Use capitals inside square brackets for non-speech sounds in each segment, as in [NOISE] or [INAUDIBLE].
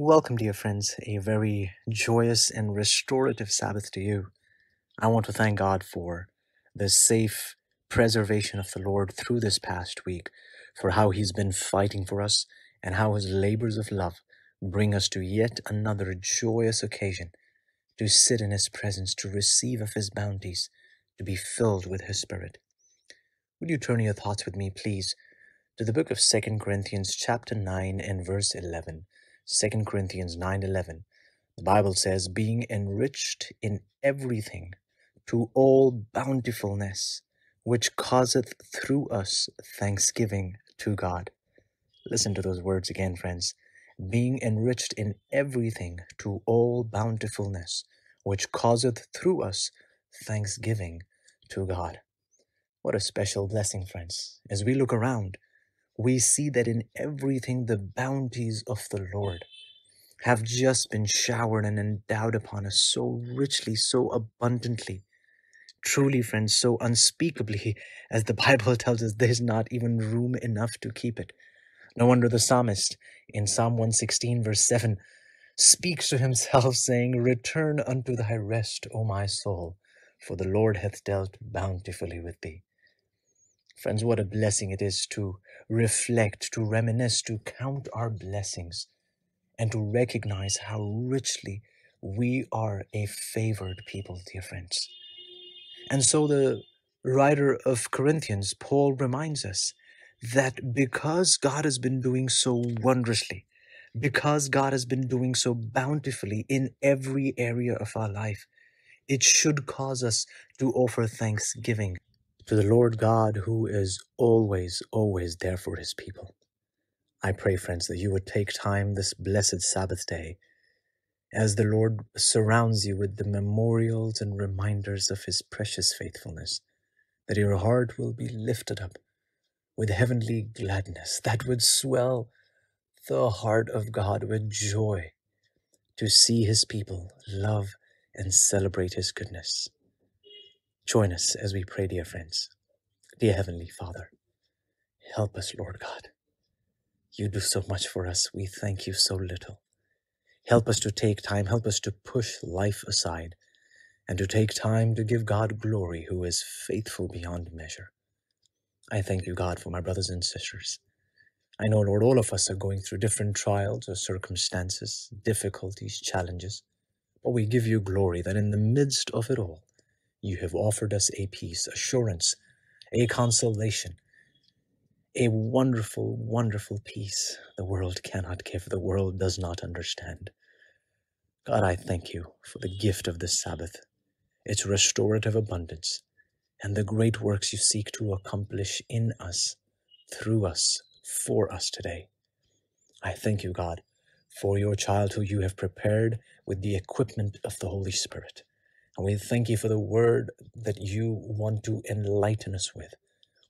Welcome, dear friends. A very joyous and restorative Sabbath to you. I want to thank God for the safe preservation of the Lord through this past week, for how He's been fighting for us, and how His labors of love bring us to yet another joyous occasion to sit in His presence, to receive of His bounties, to be filled with His Spirit. Would you turn your thoughts with me, please, to the book of Second Corinthians, chapter 9, and verse 11? 2 Corinthians 9:11. The Bible says, "Being enriched in everything to all bountifulness, which causeth through us thanksgiving to God." Listen to those words again, friends. Being enriched in everything to all bountifulness, which causeth through us thanksgiving to God. What a special blessing, friends. As we look around, we see that in everything the bounties of the Lord have just been showered and endowed upon us so richly, so abundantly. Truly, friends, so unspeakably, [LAUGHS] as the Bible [LAUGHS] tells us, there's not even room enough to keep it. No wonder the psalmist in Psalm 116, verse 7, speaks to himself, [LAUGHS] saying, Return unto thy rest, O my soul, for the Lord hath dealt bountifully with thee. Friends, what a blessing it is to reflect, to reminisce, to count our blessings, and to recognize how richly we are a favored people, dear friends. And so the writer of Corinthians, Paul, reminds us that because God has been doing so wondrously, because God has been doing so bountifully in every area of our life, it should cause us to offer thanksgiving to the Lord God who is always, always there for his people. I pray, friends, that you would take time this blessed Sabbath day as the Lord surrounds you with the memorials and reminders of his precious faithfulness, that your heart will be lifted up with heavenly gladness that would swell the heart of God with joy to see his people love and celebrate his goodness. Join us as we pray, dear friends. Dear Heavenly Father, help us, Lord God. You do so much for us. We thank you so little. Help us to take time, help us to push life aside, and to take time to give God glory, who is faithful beyond measure. I thank you, God, for my brothers and sisters. I know, Lord, all of us are going through different trials or circumstances, difficulties, challenges, but we give you glory that in the midst of it all, you have offered us a peace, assurance, a consolation, a wonderful, wonderful peace the world cannot give, the world does not understand. God, I thank you for the gift of this Sabbath, its restorative abundance, and the great works you seek to accomplish in us, through us, for us today. I thank you, God, for your child who you have prepared with the equipment of the Holy Spirit. And we thank you for the word that you want to enlighten us with.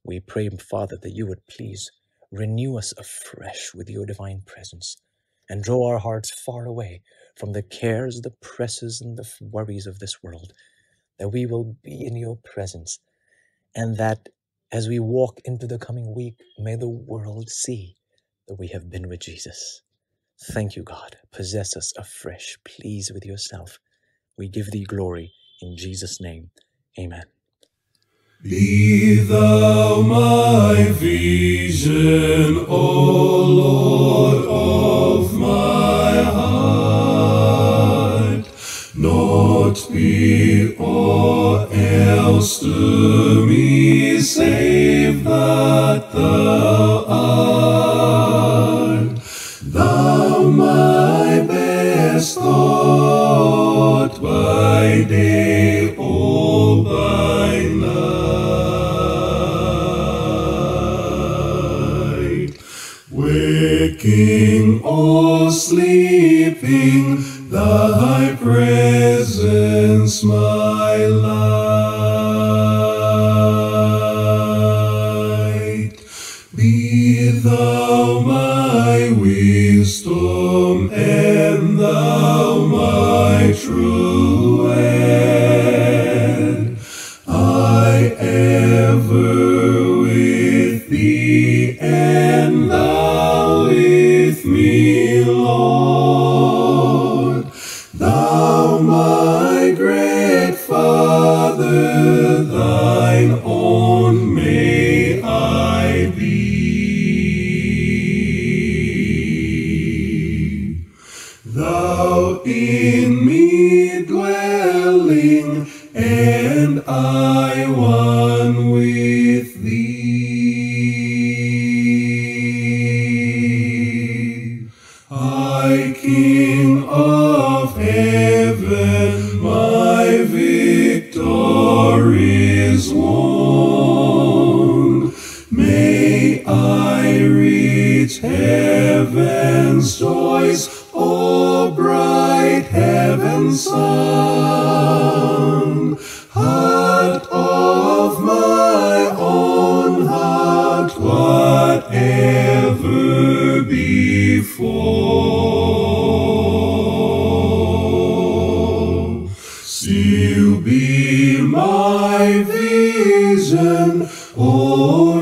We pray, Father, that you would please renew us afresh with your divine presence and draw our hearts far away from the cares, the presses, and the worries of this world, that we will be in your presence, and that as we walk into the coming week, may the world see that we have been with Jesus. Thank you, God. Possess us afresh, please, with yourself. We give thee glory in Jesus' name, amen. Be thou my vision, O Lord of my heart, not be to vision, O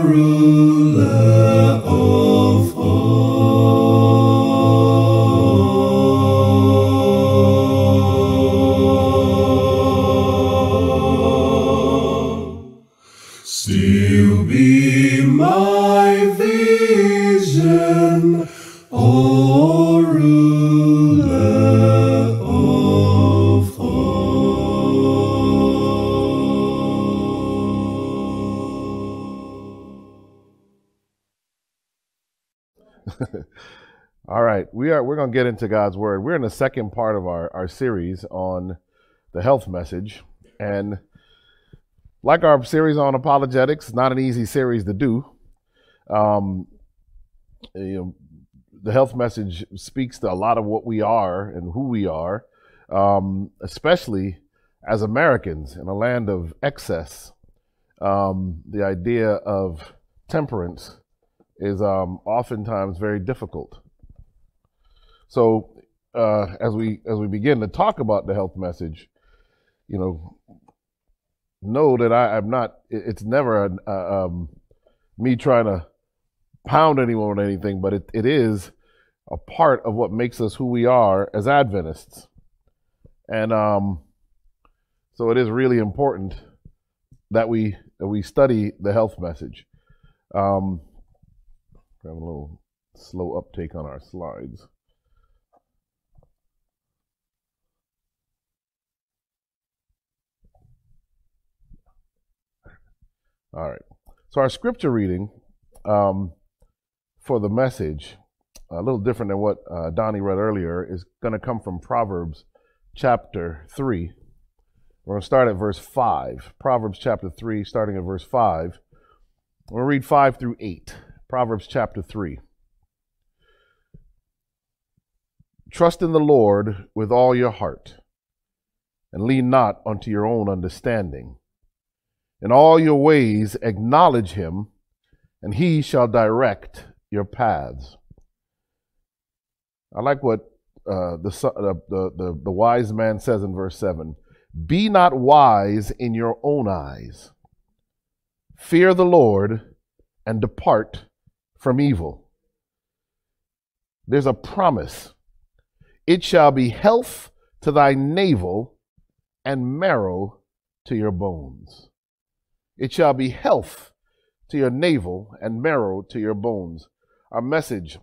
get into God's word. We're in the second part of our, our series on the health message. And like our series on apologetics, not an easy series to do. Um, you know, the health message speaks to a lot of what we are and who we are, um, especially as Americans in a land of excess. Um, the idea of temperance is um, oftentimes very difficult. So, uh, as we as we begin to talk about the health message, you know, know that I, I'm not. It's never uh, um, me trying to pound anyone or anything, but it, it is a part of what makes us who we are as Adventists, and um, so it is really important that we that we study the health message. Um, having a little slow uptake on our slides. All right. So our scripture reading um, for the message, a little different than what uh, Donnie read earlier, is going to come from Proverbs chapter 3. We're going to start at verse 5. Proverbs chapter 3, starting at verse 5. We'll read 5 through 8. Proverbs chapter 3. Trust in the Lord with all your heart, and lean not unto your own understanding. In all your ways acknowledge him, and he shall direct your paths. I like what uh, the, the, the, the wise man says in verse 7 Be not wise in your own eyes. Fear the Lord and depart from evil. There's a promise. It shall be health to thy navel and marrow to your bones. It shall be health to your navel and marrow to your bones. Our message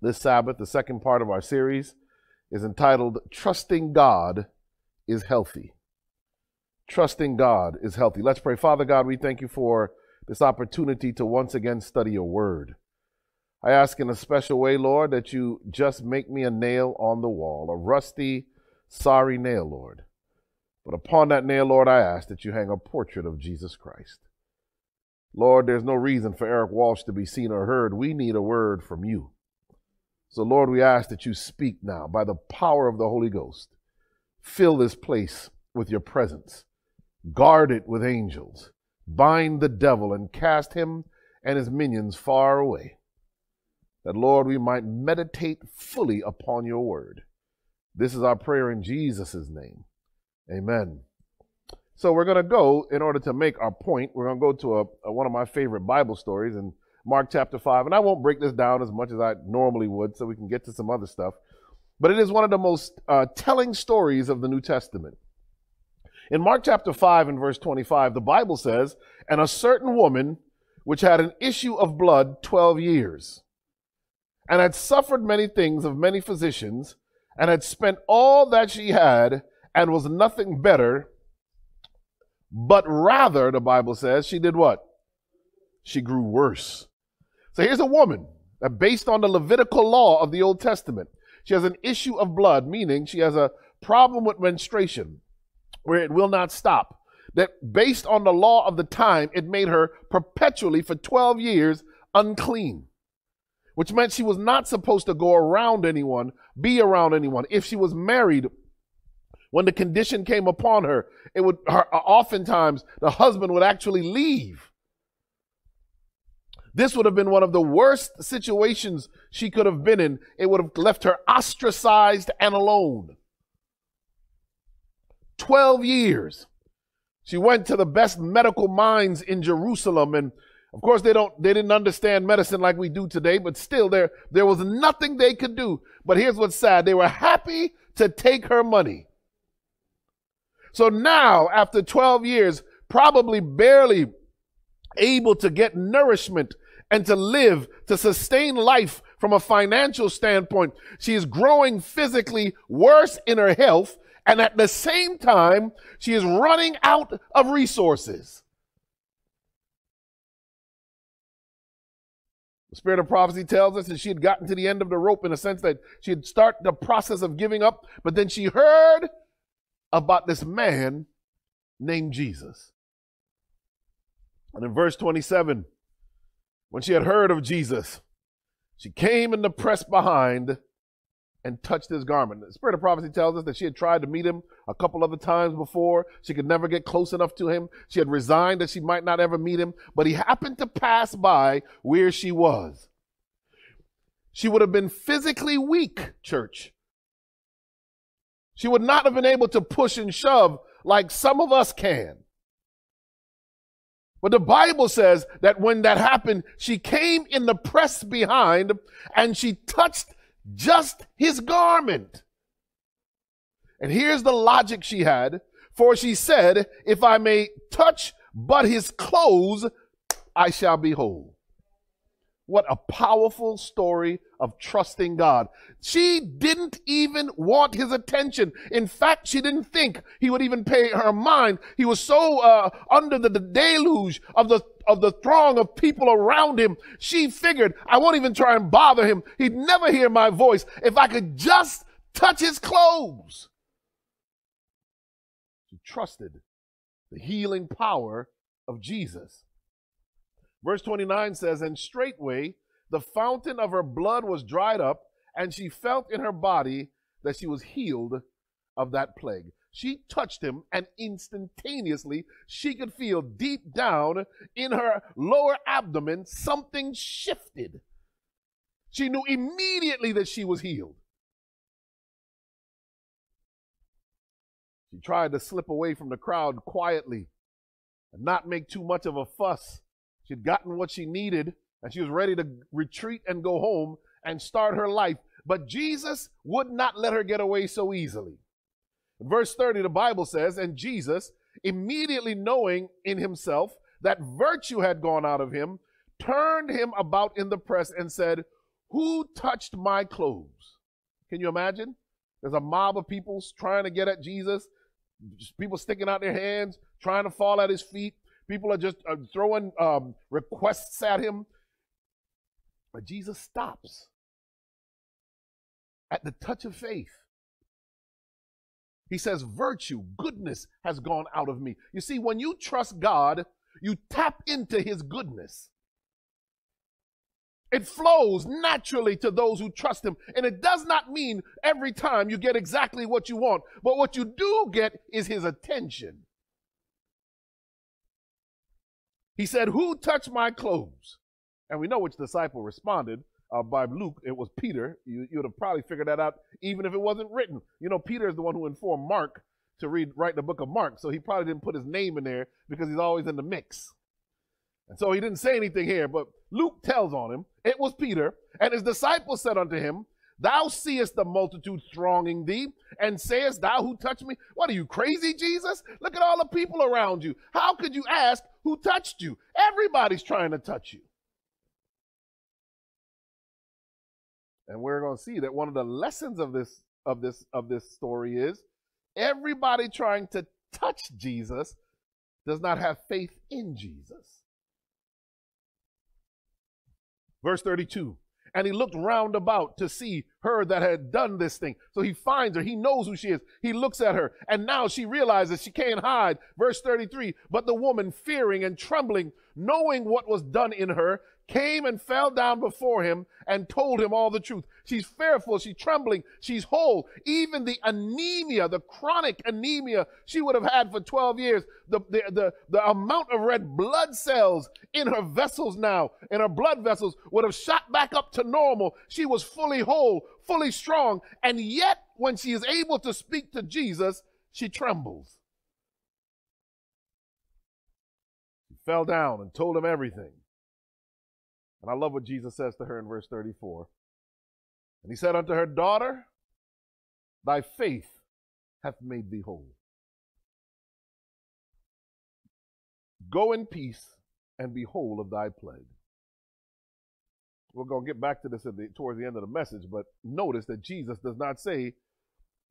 this Sabbath, the second part of our series, is entitled Trusting God is Healthy. Trusting God is healthy. Let's pray. Father God, we thank you for this opportunity to once again study your word. I ask in a special way, Lord, that you just make me a nail on the wall, a rusty, sorry nail, Lord. But upon that nail, Lord, I ask that you hang a portrait of Jesus Christ. Lord, there's no reason for Eric Walsh to be seen or heard. We need a word from you. So, Lord, we ask that you speak now by the power of the Holy Ghost. Fill this place with your presence. Guard it with angels. Bind the devil and cast him and his minions far away. That, Lord, we might meditate fully upon your word. This is our prayer in Jesus' name. Amen. So we're going to go, in order to make our point, we're going to go to a, a- one of my favorite Bible stories in Mark chapter 5. And I won't break this down as much as I normally would so we can get to some other stuff. But it is one of the most uh, telling stories of the New Testament. In Mark chapter 5 and verse 25, the Bible says, And a certain woman which had an issue of blood 12 years, and had suffered many things of many physicians, and had spent all that she had and was nothing better, but rather, the Bible says, she did what? She grew worse. So here's a woman that, based on the Levitical law of the Old Testament, she has an issue of blood, meaning she has a problem with menstruation where it will not stop. That, based on the law of the time, it made her perpetually for 12 years unclean which meant she was not supposed to go around anyone, be around anyone. If she was married, when the condition came upon her, it would her, uh, oftentimes the husband would actually leave. This would have been one of the worst situations she could have been in. It would have left her ostracized and alone. 12 years. She went to the best medical minds in Jerusalem and of course, they don't, they didn't understand medicine like we do today, but still there, there was nothing they could do. But here's what's sad. They were happy to take her money. So now, after 12 years, probably barely able to get nourishment and to live, to sustain life from a financial standpoint, she is growing physically worse in her health. And at the same time, she is running out of resources. The spirit of prophecy tells us that she had gotten to the end of the rope in a sense that she had started the process of giving up, but then she heard about this man named Jesus. And in verse 27, when she had heard of Jesus, she came in the press behind and touched his garment. The spirit of prophecy tells us that she had tried to meet him a couple other times before. She could never get close enough to him. She had resigned that she might not ever meet him, but he happened to pass by where she was. She would have been physically weak, church. She would not have been able to push and shove like some of us can. But the Bible says that when that happened, she came in the press behind and she touched just his garment. And here's the logic she had. For she said, If I may touch but his clothes, I shall be whole. What a powerful story of trusting God. She didn't even want his attention. In fact, she didn't think he would even pay her mind. He was so uh, under the, the deluge of the of the throng of people around him. She figured, I won't even try and bother him. He'd never hear my voice if I could just touch his clothes. She trusted the healing power of Jesus. Verse 29 says, And straightway the fountain of her blood was dried up, and she felt in her body that she was healed of that plague. She touched him, and instantaneously she could feel deep down in her lower abdomen something shifted. She knew immediately that she was healed. She tried to slip away from the crowd quietly and not make too much of a fuss. She'd gotten what she needed and she was ready to retreat and go home and start her life. But Jesus would not let her get away so easily. Verse 30, the Bible says, And Jesus, immediately knowing in himself that virtue had gone out of him, turned him about in the press and said, Who touched my clothes? Can you imagine? There's a mob of people trying to get at Jesus, people sticking out their hands, trying to fall at his feet. People are just uh, throwing um, requests at him. But Jesus stops at the touch of faith. He says, Virtue, goodness has gone out of me. You see, when you trust God, you tap into his goodness. It flows naturally to those who trust him. And it does not mean every time you get exactly what you want, but what you do get is his attention. He said, Who touched my clothes? And we know which disciple responded uh, by Luke, it was Peter. You, you would have probably figured that out even if it wasn't written. You know, Peter is the one who informed Mark to read write the book of Mark, so he probably didn't put his name in there because he's always in the mix. And so he didn't say anything here, but Luke tells on him, it was Peter, and his disciples said unto him, Thou seest the multitude thronging thee, and sayest thou who touched me? What are you, crazy, Jesus? Look at all the people around you. How could you ask who touched you? Everybody's trying to touch you. And we're going to see that one of the lessons of this of this of this story is everybody trying to touch Jesus does not have faith in Jesus. Verse 32 and he looked round about to see her that had done this thing. So he finds her. He knows who she is. He looks at her, and now she realizes she can't hide. Verse 33 But the woman, fearing and trembling, knowing what was done in her, came and fell down before him and told him all the truth. She's fearful, she's trembling, she's whole. Even the anemia, the chronic anemia she would have had for 12 years, the, the, the, the amount of red blood cells in her vessels now, in her blood vessels, would have shot back up to normal. She was fully whole, fully strong, and yet when she is able to speak to Jesus, she trembles. Fell down and told him everything. And I love what Jesus says to her in verse 34. And he said unto her, Daughter, thy faith hath made thee whole. Go in peace and be whole of thy plague. We're going to get back to this the, towards the end of the message, but notice that Jesus does not say,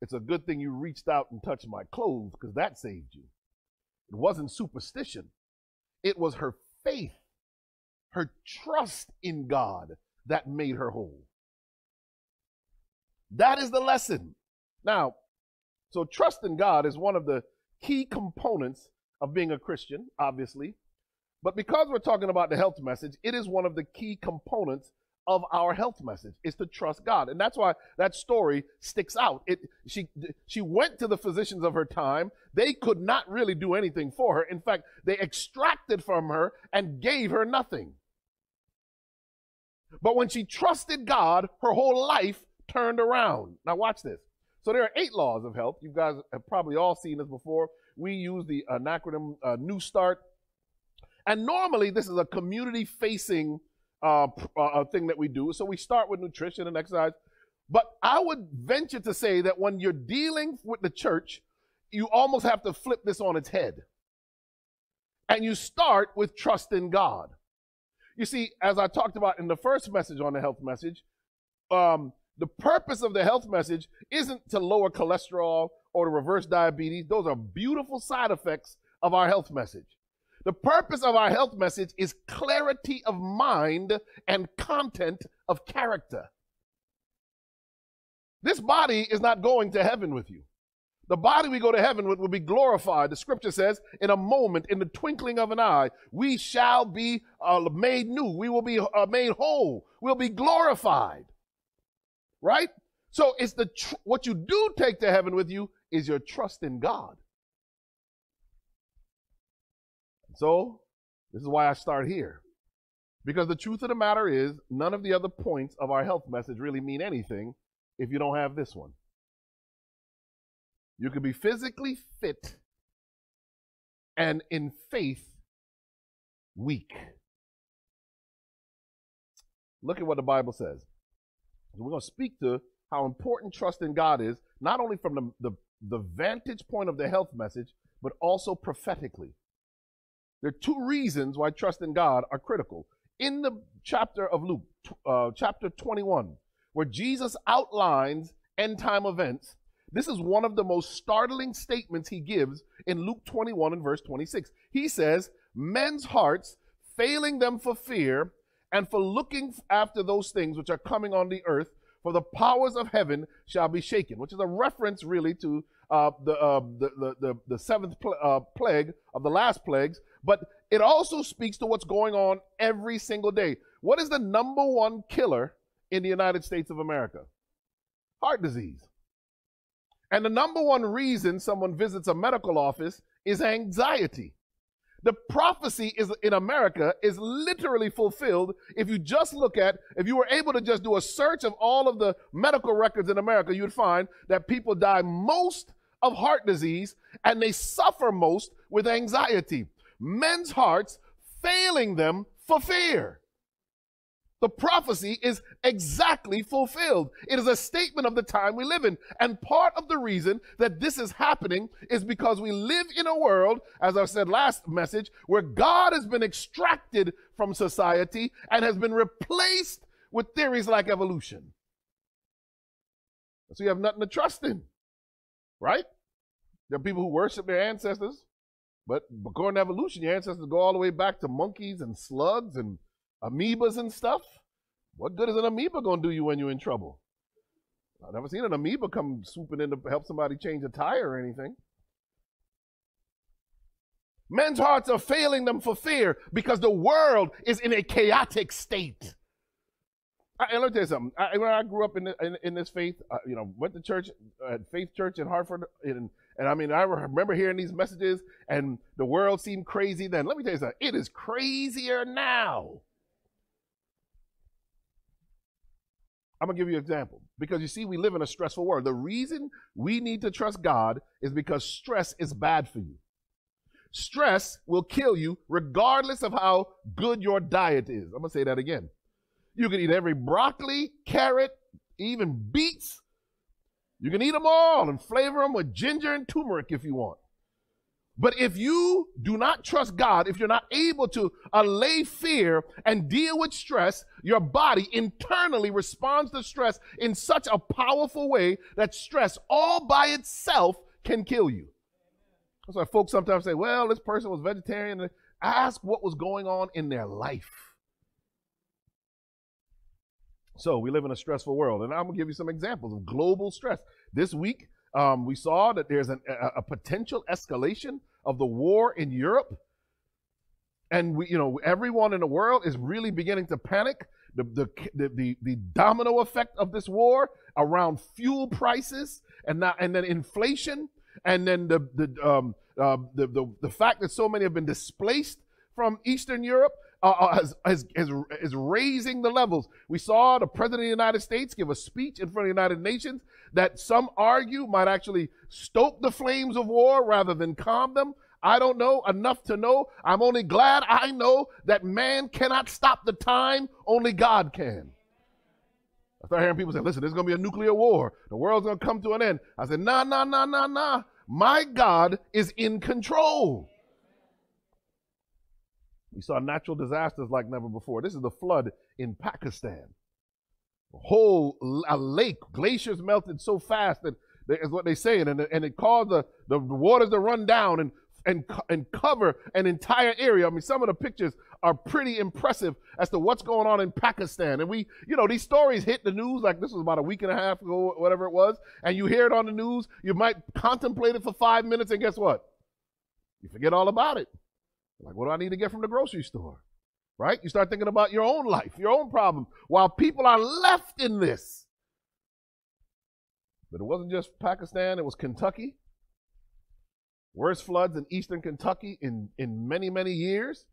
It's a good thing you reached out and touched my clothes because that saved you. It wasn't superstition, it was her faith her trust in God that made her whole. That is the lesson. Now, so trust in God is one of the key components of being a Christian, obviously. But because we're talking about the health message, it is one of the key components of our health message is to trust God. And that's why that story sticks out. It, she, she went to the physicians of her time. They could not really do anything for her. In fact, they extracted from her and gave her nothing. But when she trusted God, her whole life turned around. Now, watch this. So, there are eight laws of health. You guys have probably all seen this before. We use the acronym uh, New Start. And normally, this is a community facing uh, uh, thing that we do. So, we start with nutrition and exercise. But I would venture to say that when you're dealing with the church, you almost have to flip this on its head. And you start with trust in God. You see, as I talked about in the first message on the health message, um, the purpose of the health message isn't to lower cholesterol or to reverse diabetes. Those are beautiful side effects of our health message. The purpose of our health message is clarity of mind and content of character. This body is not going to heaven with you. The body we go to heaven with will be glorified. The scripture says, in a moment, in the twinkling of an eye, we shall be uh, made new. We will be uh, made whole. We'll be glorified. Right? So it's the tr- what you do take to heaven with you is your trust in God. So this is why I start here. Because the truth of the matter is, none of the other points of our health message really mean anything if you don't have this one. You can be physically fit and in faith weak. Look at what the Bible says. we're going to speak to how important trust in God is, not only from the, the, the vantage point of the health message, but also prophetically. There are two reasons why trust in God are critical. In the chapter of Luke, uh, chapter 21, where Jesus outlines end time events, this is one of the most startling statements he gives in Luke 21 and verse 26. He says, Men's hearts failing them for fear and for looking after those things which are coming on the earth, for the powers of heaven shall be shaken, which is a reference really to uh, the, uh, the, the, the, the, seventh pl- uh, plague of the last plagues, but it also speaks to what's going on every single day. What is the number one killer in the United States of America? Heart disease. And the number one reason someone visits a medical office is anxiety. The prophecy is in America is literally fulfilled if you just look at, if you were able to just do a search of all of the medical records in America, you'd find that people die most of heart disease and they suffer most with anxiety. Men's hearts failing them for fear. The prophecy is exactly fulfilled. It is a statement of the time we live in. And part of the reason that this is happening is because we live in a world, as I said last message, where God has been extracted from society and has been replaced with theories like evolution. So you have nothing to trust in, right? There are people who worship their ancestors, but according to evolution, your ancestors go all the way back to monkeys and slugs and amoebas and stuff. What good is an amoeba going to do you when you're in trouble? I've never seen an amoeba come swooping in to help somebody change a tire or anything. Men's hearts are failing them for fear because the world is in a chaotic state. I, let me tell you something. I, when I grew up in, the, in, in, this faith, uh, you know, went to church at Faith Church in Hartford, and, and I mean, I remember hearing these messages, and the world seemed crazy then. Let me tell you something. It is crazier now. I'm going to give you an example because you see, we live in a stressful world. The reason we need to trust God is because stress is bad for you. Stress will kill you regardless of how good your diet is. I'm going to say that again. You can eat every broccoli, carrot, even beets. You can eat them all and flavor them with ginger and turmeric if you want. But if you do not trust God, if you're not able to allay fear and deal with stress, your body internally responds to stress in such a powerful way that stress all by itself can kill you. That's why folks sometimes say, well, this person was vegetarian. Ask what was going on in their life. So we live in a stressful world. And I'm to give you some examples of global stress. This week, um, we saw that there's an, a, a, potential escalation of the war in Europe. And we, you know, everyone in the world is really beginning to panic. The, the, the, the, the domino effect of this war around fuel prices and not, and then inflation and then the, the, um, uh, the, the, the fact that so many have been displaced from Eastern Europe uh, has, has, has, is raising the levels. We saw the President of the United States give a speech in front of the United Nations that some argue might actually stoke the flames of war rather than calm them. I don't know enough to know. I'm only glad I know that man cannot stop the time, only God can. I start hearing people say, listen, there's going to be a nuclear war. The world's going to come to an end. I said, nah, nah, nah, nah, nah. My God is in control. We saw natural disasters like never before. This is the flood in Pakistan. A whole a lake, glaciers melted so fast that is what they say, and, and it caused the, the waters to run down and and, and cover an entire area. I mean, some of the pictures are pretty impressive as to what's going on in Pakistan. And we, you know, these stories hit the news like this was about a week and a half ago, whatever it was, and you hear it on the news. You might contemplate it for five minutes, and guess what? You forget all about it. Like, what do I need to get from the grocery store? Right? You start thinking about your own life, your own problem, while people are left in this. But it wasn't just Pakistan, it was Kentucky. Worst floods in eastern Kentucky in, in many, many years.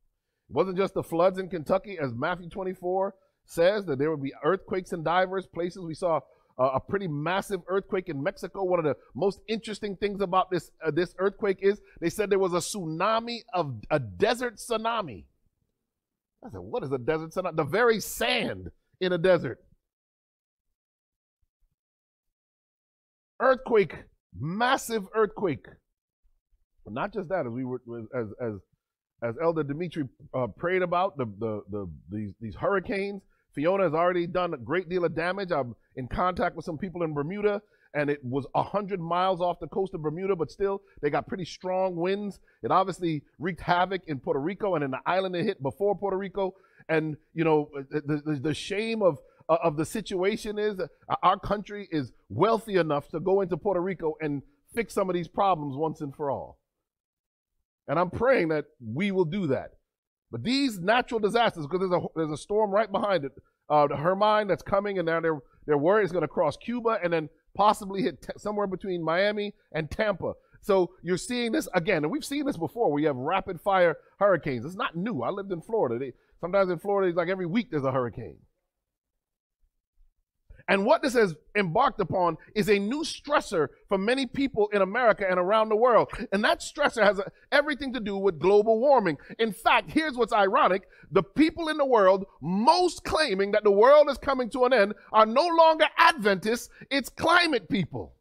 It wasn't just the floods in Kentucky, as Matthew 24 says, that there would be earthquakes in diverse places. We saw a, pretty massive earthquake in Mexico. One of the most interesting things about this, uh, this earthquake is they said there was a tsunami of a desert tsunami. I said, what is a desert tsunami? The very sand in a desert. Earthquake, massive earthquake. But not just that, as we were as as as Elder Dimitri uh, prayed about the, the the these these hurricanes. Fiona has already done a great deal of damage. I'm in contact with some people in Bermuda, and it was hundred miles off the coast of Bermuda, but still they got pretty strong winds. It obviously wreaked havoc in Puerto Rico and in the island it hit before Puerto Rico. And you know the the, the shame of uh, of the situation is our country is wealthy enough to go into Puerto Rico and fix some of these problems once and for all. And I'm praying that we will do that. But these natural disasters, because there's a, there's a storm right behind it, uh, the Hermine that's coming, and now they're, they're worried it's going to cross Cuba and then possibly hit t- somewhere between Miami and Tampa. So you're seeing this again, and we've seen this before where you have rapid fire hurricanes. It's not new. I lived in Florida. They, sometimes in Florida, it's like every week there's a hurricane. And what this has embarked upon is a new stressor for many people in America and around the world. And that stressor has everything to do with global warming. In fact, here's what's ironic. The people in the world most claiming that the world is coming to an end are no longer Adventists, it's climate people.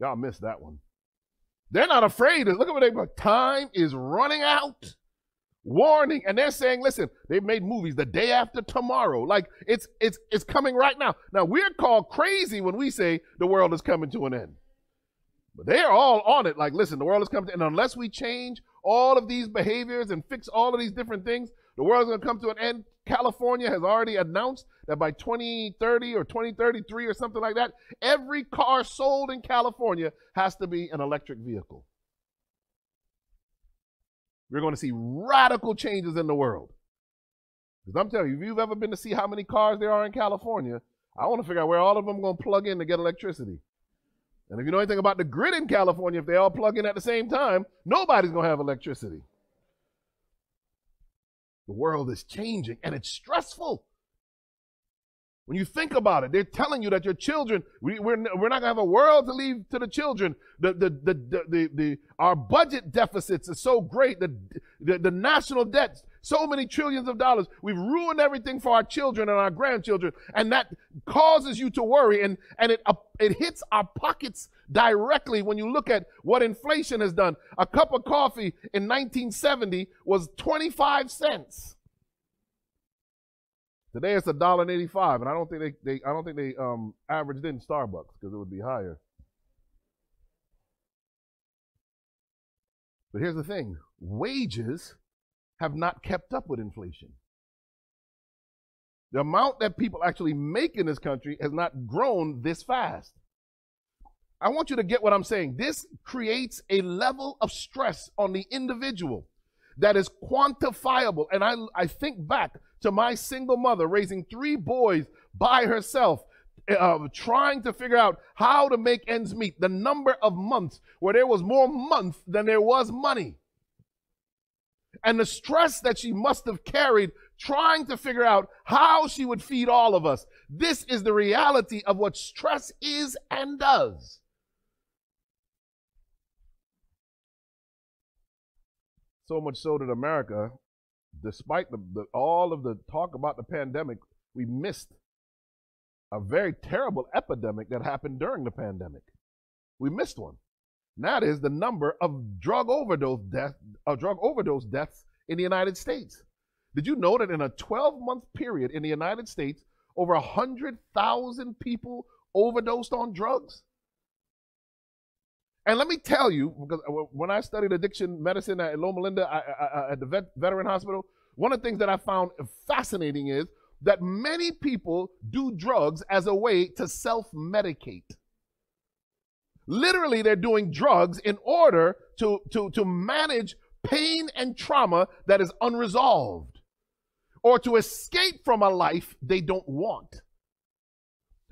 Y'all missed that one. They're not afraid. Look at what they Time is running out. Warning, and they're saying, listen, they've made movies the day after tomorrow. Like it's it's it's coming right now. Now we're called crazy when we say the world is coming to an end. But they're all on it, like, listen, the world is coming to, and unless we change all of these behaviors and fix all of these different things, the world's gonna come to an end. California has already announced that by 2030 or 2033 or something like that, every car sold in California has to be an electric vehicle. We're going to see radical changes in the world. Because I'm telling you, if you've ever been to see how many cars there are in California, I want to figure out where all of them are going to plug in to get electricity. And if you know anything about the grid in California, if they all plug in at the same time, nobody's going to have electricity. The world is changing and it's stressful. When you think about it, they're telling you that your children, we, we're, we're not going to have a world to leave to the children. The, the, the, the, the, the our budget deficits are so great. The, the, the national debt, so many trillions of dollars. We've ruined everything for our children and our grandchildren. And that causes you to worry. And, and it, uh, it hits our pockets directly when you look at what inflation has done. A cup of coffee in 1970 was 25 cents. Today it's a dollar and eighty-five, and I don't think they, they I don't think they um, averaged in Starbucks because it would be higher. But here's the thing: wages have not kept up with inflation. The amount that people actually make in this country has not grown this fast. I want you to get what I'm saying. This creates a level of stress on the individual that is quantifiable. And I, I think back to my single mother raising three boys by herself, uh, trying to figure out how to make ends meet. The number of months where there was more month than there was money. And the stress that she must have carried trying to figure out how she would feed all of us. This is the reality of what stress is and does. So much so that America, despite the, the, all of the talk about the pandemic, we missed a very terrible epidemic that happened during the pandemic. We missed one. And that is the number of drug overdose deaths, uh, drug overdose deaths in the United States. Did you know that in a 12 month period in the United States, over 100,000 people overdosed on drugs? And let me tell you, because uh, when I studied addiction medicine at Loma Linda I, I, at the vet, veteran hospital, one of the things that I found fascinating is that many people do drugs as a way to self medicate. Literally, they're doing drugs in order to, to, to manage pain and trauma that is unresolved or to escape from a life they don't want.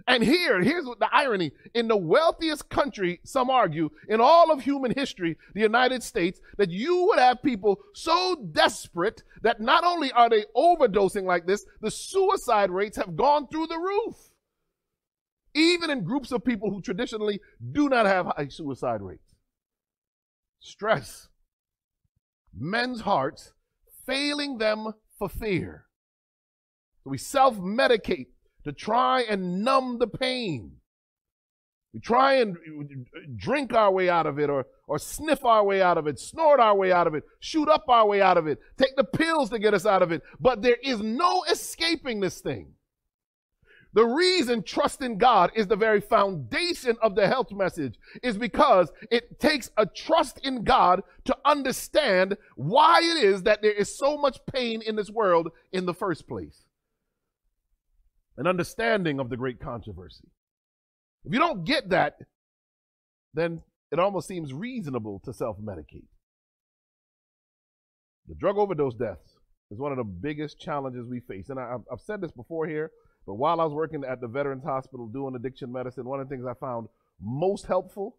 And here, here's the irony. In the wealthiest country, some argue, in all of human history, the United States, that you would have people so desperate that not only are they overdosing like this, the suicide rates have gone through the roof. Even in groups of people who traditionally do not have high suicide rates. Stress. Men's hearts failing them for fear. So we self medicate to try and numb the pain. We try and uh, drink our way out of it or, or sniff our way out of it, snort our way out of it, shoot up our way out of it, take the pills to get us out of it. But there is no escaping this thing. The reason trust in God is the very foundation of the health message is because it takes a trust in God to understand why it is that there is so much pain in this world in the first place an understanding of the great controversy. If you don't get that, then it almost seems reasonable to self medicate. The drug overdose deaths is one of the biggest challenges we face. And I, have said this before here, but while I was working at the Veterans Hospital doing addiction medicine, one of the things I found most helpful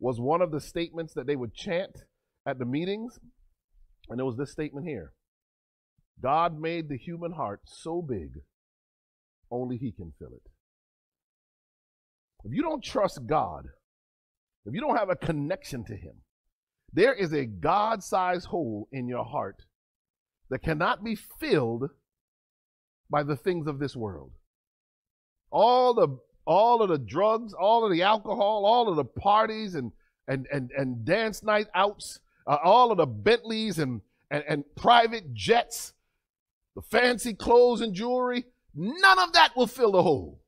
was one of the statements that they would chant at the meetings. And it was this statement here God made the human heart so big only He can fill it. If you don't trust God, if you don't have a connection to Him, there is a God sized hole in your heart that cannot be filled by the things of this world. All the all of the drugs, all of the alcohol, all of the parties and and and, and dance night outs, uh, all of the Bentleys and and, and private jets, the fancy clothes and jewelry, none of that will fill the hole.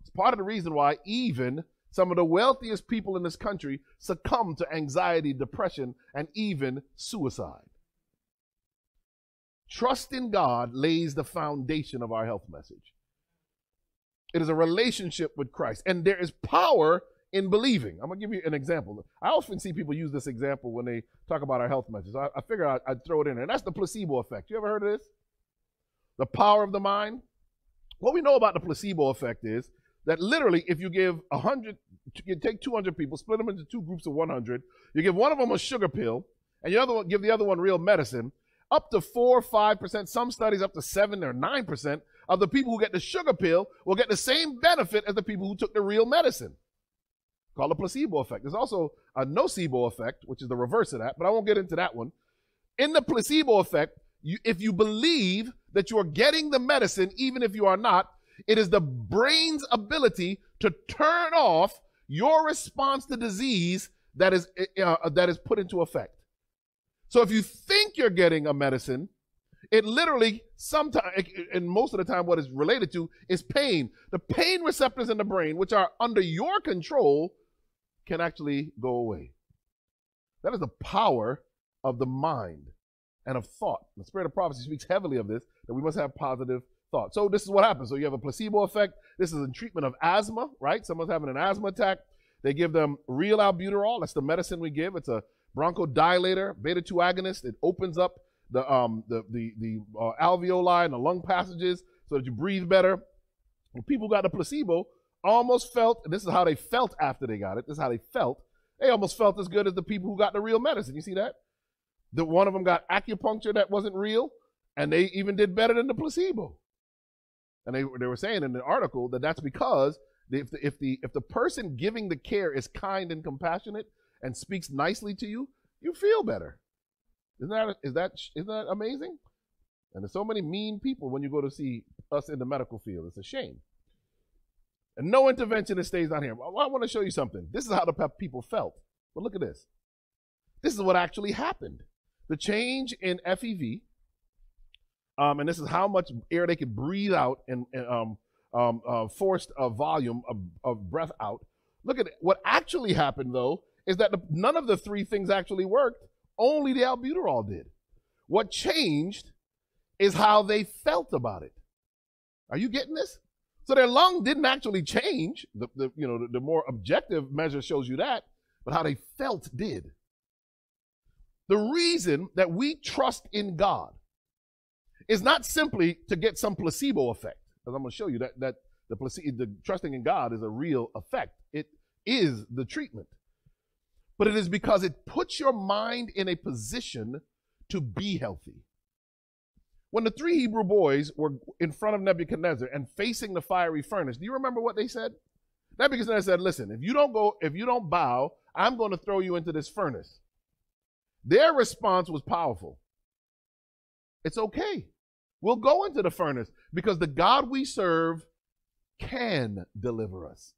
It's part of the reason why even some of the wealthiest people in this country succumb to anxiety, depression, and even suicide. Trust in God lays the foundation of our health message. It is a relationship with Christ, and there is power in believing. I'm gonna give you an example. I often see people use this example when they talk about our health message. I, I figure I'd, I'd throw it in there, and that's the placebo effect. You ever heard of this? The power of the mind. What we know about the placebo effect is that literally, if you give 100, you take 200 people, split them into two groups of 100, you give one of them a sugar pill, and the other one, give the other one real medicine, up to 4 or 5%, some studies up to 7 or 9% of the people who get the sugar pill will get the same benefit as the people who took the real medicine. Called the placebo effect. There's also a nocebo effect, which is the reverse of that, but I won't get into that one. In the placebo effect, you, if you believe that you are getting the medicine, even if you are not, it is the brain's ability to turn off your response to disease that is eh, eh, uh, that is put into effect. So if you think you're getting a medicine, it literally sometimes eh, and most of the time what is related to is pain. The pain receptors in the brain, which are under your control, can actually go away. That is the power of the mind and of thought. The spirit of prophecy speaks heavily of this, that we must have positive thought. So this is what happens. So you have a placebo effect. This is a treatment of asthma, right? Someone's having an asthma attack. They give them real albuterol. That's the medicine we give. It's a bronchodilator, beta 2 agonist. It opens up the um the the the uh, alveoli and the lung passages so that you breathe better. When people got the placebo, almost felt, and this is how they felt after they got it. This is how they felt. They almost felt as good as the people who got the real medicine. You see that? The one of them got acupuncture that wasn't real, and they even did better than the placebo. And they, they were saying in the article that that's because if the, if the if the person giving the care is kind and compassionate and speaks nicely to you, you feel better. Isn't that is that isn't that amazing? And there's so many mean people when you go to see us in the medical field. It's a shame. And no intervention stays down here. Well, I want to show you something. This is how the people felt. But look at this. This is what actually happened. The change in FEV um, and this is how much air they could breathe out and, and um, um, uh, forced uh, volume of, of, breath out. Look at it. What actually happened, though, is that the, none of the three things actually worked. Only the albuterol did. What changed is how they felt about it. Are you getting this? So their lung didn't actually change. The, the you know the, the more objective measure shows you that, but how they felt did. The reason that we trust in God is not simply to get some placebo effect. As I'm going to show you that that the placebo, the trusting in God is a real effect. It is the treatment. But it is because it puts your mind in a position to be healthy. When the three Hebrew boys were in front of Nebuchadnezzar and facing the fiery furnace, do you remember what they said? Nebuchadnezzar said, "Listen, if you don't go, if you don't bow, I'm going to throw you into this furnace." Their response was powerful. It's okay. We'll go into the furnace because the God we serve can deliver us.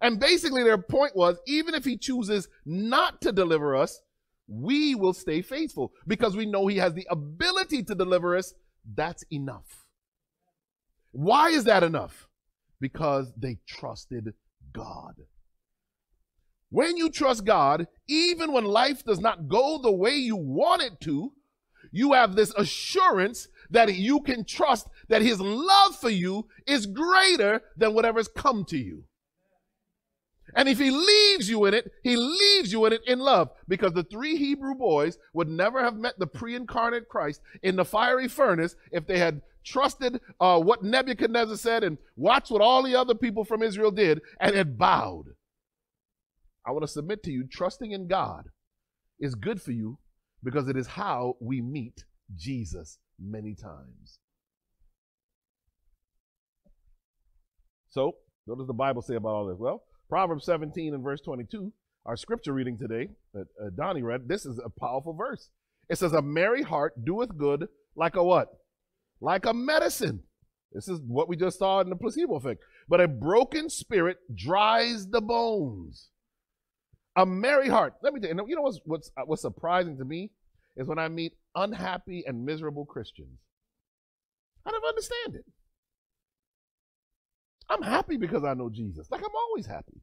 And basically, their point was even if he chooses not to deliver us, we will stay faithful because we know he has the ability to deliver us. That's enough. Why is that enough? Because they trusted God. When you trust God, even when life does not go the way you want it to, you have this assurance that you can trust that his love for you is greater than whatever's come to you. And if he leaves you in it, he leaves you in it in love. Because the three Hebrew boys would never have met the pre incarnate Christ in the fiery furnace if they had trusted uh, what Nebuchadnezzar said and watched what all the other people from Israel did and had bowed. I want to submit to you trusting in God is good for you because it is how we meet Jesus many times. So, what does the Bible say about all this? Well, Proverbs 17 and verse 22, our scripture reading today that uh, Donnie read, this is a powerful verse. It says, A merry heart doeth good like a what? Like a medicine. This is what we just saw in the placebo effect. But a broken spirit dries the bones. A merry heart. Let me tell you, you know what's, what's, uh, what's surprising to me? is when I meet unhappy and miserable Christians. I never understand it. I'm happy because I know Jesus. Like I'm always happy.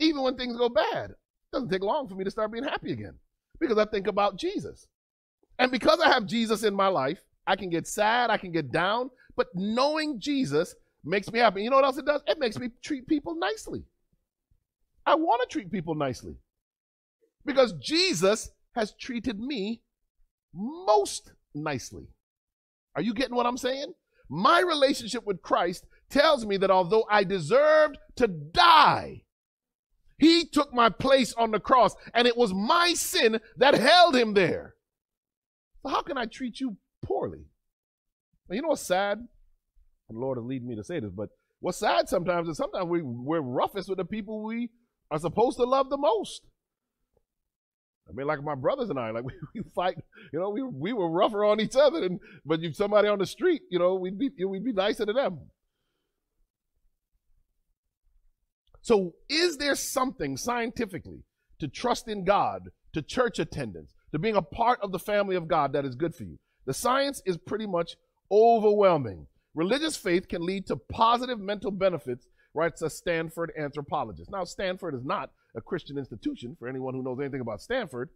Even when things go bad, it doesn't take long for me to start being happy again because I think about Jesus. And because I have Jesus in my life, I can get sad, I can get down, but knowing Jesus makes me happy. You know what else it does? It makes me treat people nicely. I want to treat people nicely because Jesus has treated me most nicely. Are you getting what I'm saying? My relationship with Christ tells me that although I deserved to die, he took my place on the cross and it was my sin that held him there. So how can I treat you poorly? Now, you know what's sad? The Lord has lead me to say this, but what's sad sometimes is sometimes we, we're roughest with the people we are supposed to love the most. I mean, like my brothers and I, like [LAUGHS] we, we fight, you know, we, we were rougher on each other, and but you somebody on the street, you know, we'd be we'd be nicer to them. So, is there something scientifically to trust in God, to church attendance, to being a part of the family of God that is good for you? The science is pretty much overwhelming. Religious faith can lead to positive mental benefits, writes a Stanford anthropologist. Now, Stanford is not a Christian institution for anyone who knows anything about Stanford,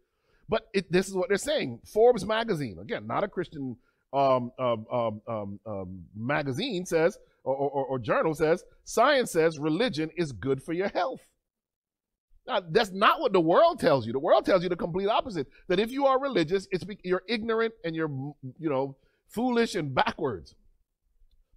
but it, this is what they're saying. Forbes magazine, again, not a Christian um, um, um, um, um magazine, says, or, or, or journal says, science says religion is good for your health. Now, that's not what the world tells you. The world tells you the complete opposite. That if you are religious, it's you're ignorant and you're, you know, foolish and backwards.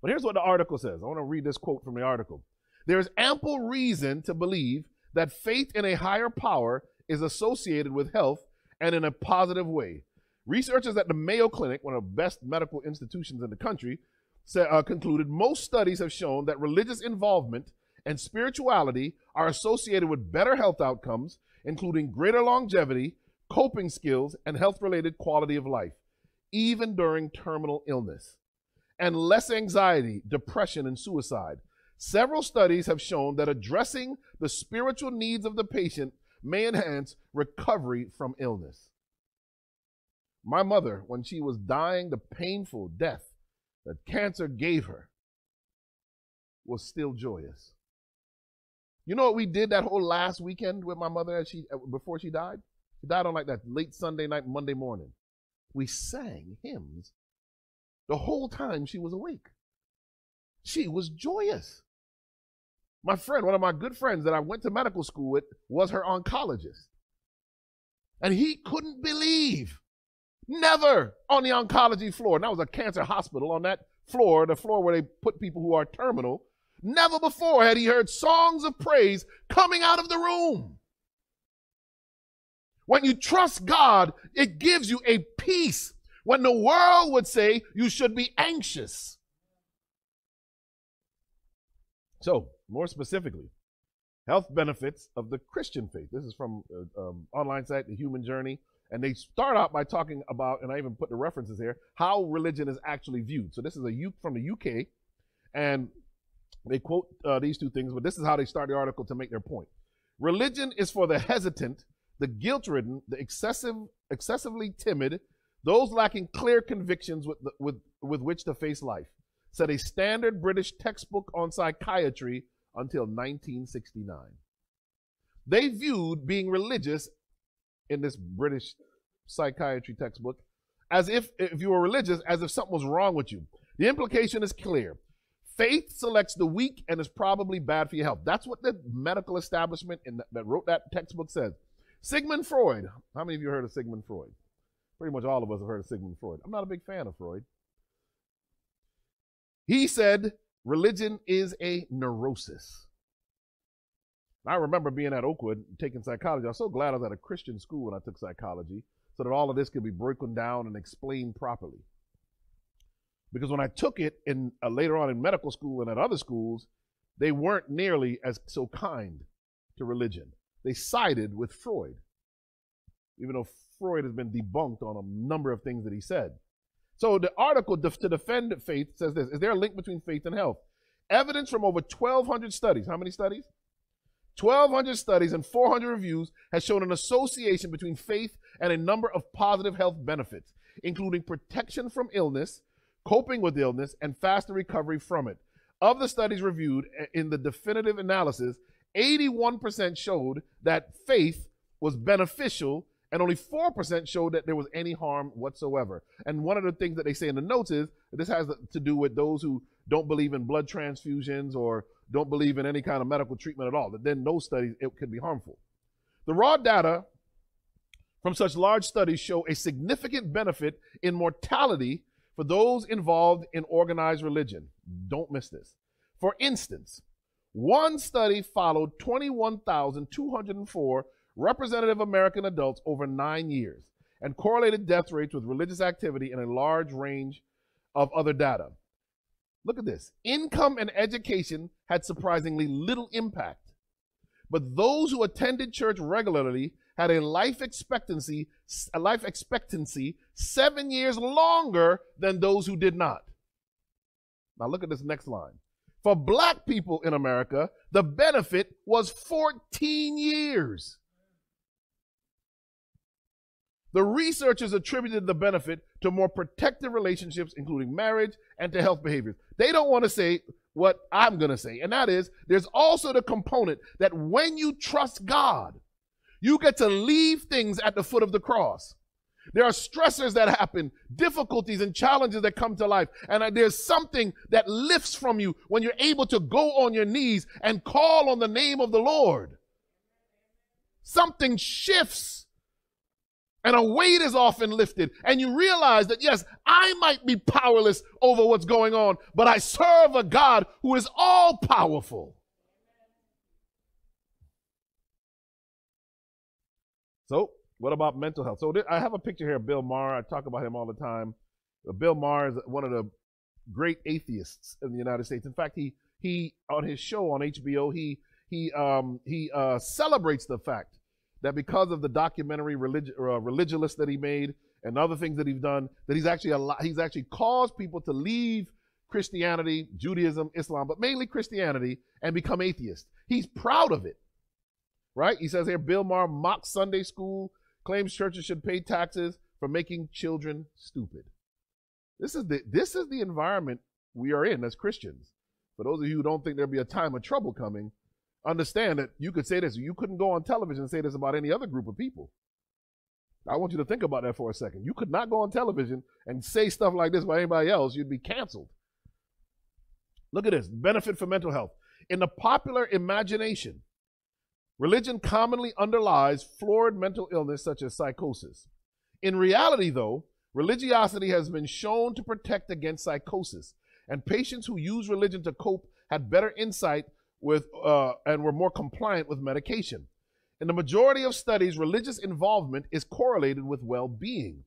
But here's what the article says. I want to read this quote from the article. There is ample reason to believe that faith in a higher power is associated with health and in a positive way. Researchers at the Mayo Clinic, one of the best medical institutions in the country, uh, concluded most studies have shown that religious involvement and spirituality are associated with better health outcomes, including greater longevity, coping skills, and health related quality of life, even during terminal illness, and less anxiety, depression, and suicide. Several studies have shown that addressing the spiritual needs of the patient may enhance recovery from illness. My mother, when she was dying the painful death that cancer gave her was still joyous. You know what we did that whole last weekend with my mother as she uh, before she died? She died on like that late Sunday night, Monday morning. We sang hymns the whole time she was awake. She was joyous. My friend, one of my good friends that I went to medical school with, was her oncologist. And he couldn't believe Never on the oncology floor. And that was a cancer hospital on that floor, the floor where they put people who are terminal. Never before had he heard songs of praise coming out of the room. When you trust God, it gives you a peace when the world would say you should be anxious. So, more specifically, health benefits of the Christian faith. This is from uh, um, online site, The Human Journey. And they start out by talking about, and I even put the references here, how religion is actually viewed. So this is a U from the UK, and they quote uh, these two things, but this is how they start the article to make their point. Religion is for the hesitant, the guilt-ridden, the excessive, excessively timid, those lacking clear convictions with, the, with, with which to face life, said a standard British textbook on psychiatry until 1969. They viewed being religious in this British psychiatry textbook as if, if you were religious, as if something was wrong with you. The implication is clear. Faith selects the weak and is probably bad for your health. That's what the medical establishment the, that wrote that textbook says. Sigmund Freud. How many of you heard of Sigmund Freud? Pretty much all of us have heard of Sigmund Freud. I'm not a big fan of Freud. He said religion is a neurosis. I remember being at Oakwood taking psychology. I was so glad I was at a Christian school when I took psychology so that all of this could be broken down and explained properly. Because when I took it in uh, later on in medical school and at other schools, they weren't nearly as so kind to religion. They sided with Freud, even though Freud has been debunked on a number of things that he said. So the article to defend faith says this: Is there a link between faith and health? Evidence from over 1,200 studies. How many studies? 1,200 studies and 400 reviews has shown an association between faith and a number of positive health benefits, including protection from illness, coping with illness, and faster recovery from it. Of the studies reviewed eh, in the definitive analysis, 81% showed that faith was beneficial and only 4% showed that there was any harm whatsoever. And one of the things that they say in the notes is this has to do with those who don't believe in blood transfusions or don't believe in any kind of medical treatment at all. That then those studies it could be harmful. The raw data from such large studies show a significant benefit in mortality for those involved in organized religion. Don't miss this. For instance, one study followed 21,204 representative American adults over nine years and correlated death rates with religious activity in a large range of other data. Look at this. Income and education had surprisingly little impact. But those who attended church regularly had a life expectancy, a life expectancy seven years longer than those who did not. Now look at this next line. For black people in America, the benefit was 14 years. The researchers attributed the benefit to more protective relationships, including marriage and to health behaviors. They don't want to say what I'm going to say, and that is there's also the component that when you trust God, you get to leave things at the foot of the cross. There are stressors that happen, difficulties and challenges that come to life. And there's something that lifts from you when you're able to go on your knees and call on the name of the Lord. Something shifts and a weight is often lifted and you realize that yes, I might be powerless over what's going on, but I serve a God who is all powerful. So, what about mental health? So, I have a picture here of Bill Maher. I talk about him all the time. Uh, Bill Maher is one of the great atheists in the United States. In fact, he he on his show on HBO, he he um, he uh, celebrates the fact that because of the documentary relig- uh, Religulous that he made and other things that he's done, that he's actually he's actually caused people to leave Christianity, Judaism, Islam, but mainly Christianity and become atheists. He's proud of it, right? He says here, Bill Maher mocks Sunday school, claims churches should pay taxes for making children stupid. This is the this is the environment we are in as Christians. For those of you who don't think there'll be a time of trouble coming, understand that you could say this. You couldn't go on television and say this about any other group of people. I want you to think about that for a second. You could not go on television and say stuff like this about anybody else. You'd be canceled. Look at this benefit for mental health. In the popular imagination, religion commonly underlies florid mental illness such as psychosis. In reality, though, religiosity has been shown to protect against psychosis, and patients who use religion to cope had better insight with uh, and were more compliant with medication. In the majority of studies, religious involvement is correlated with well-being,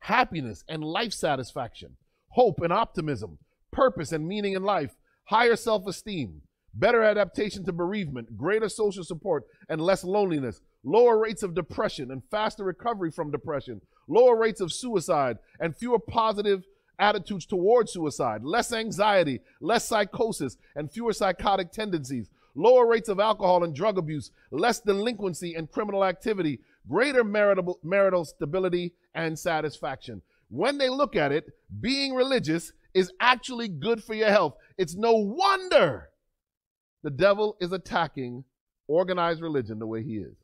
happiness and life satisfaction, hope and optimism, purpose and meaning in life, higher self-esteem, better adaptation to bereavement, greater social support and less loneliness, lower rates of depression and faster recovery from depression, lower rates of suicide and fewer positive attitudes towards suicide, less anxiety, less psychosis, and fewer psychotic tendencies, lower rates of alcohol and drug abuse, less delinquency and criminal activity, greater marital, marital stability and satisfaction. When they look at it, being religious is actually good for your health. It's no wonder the devil is attacking organized religion the way he is.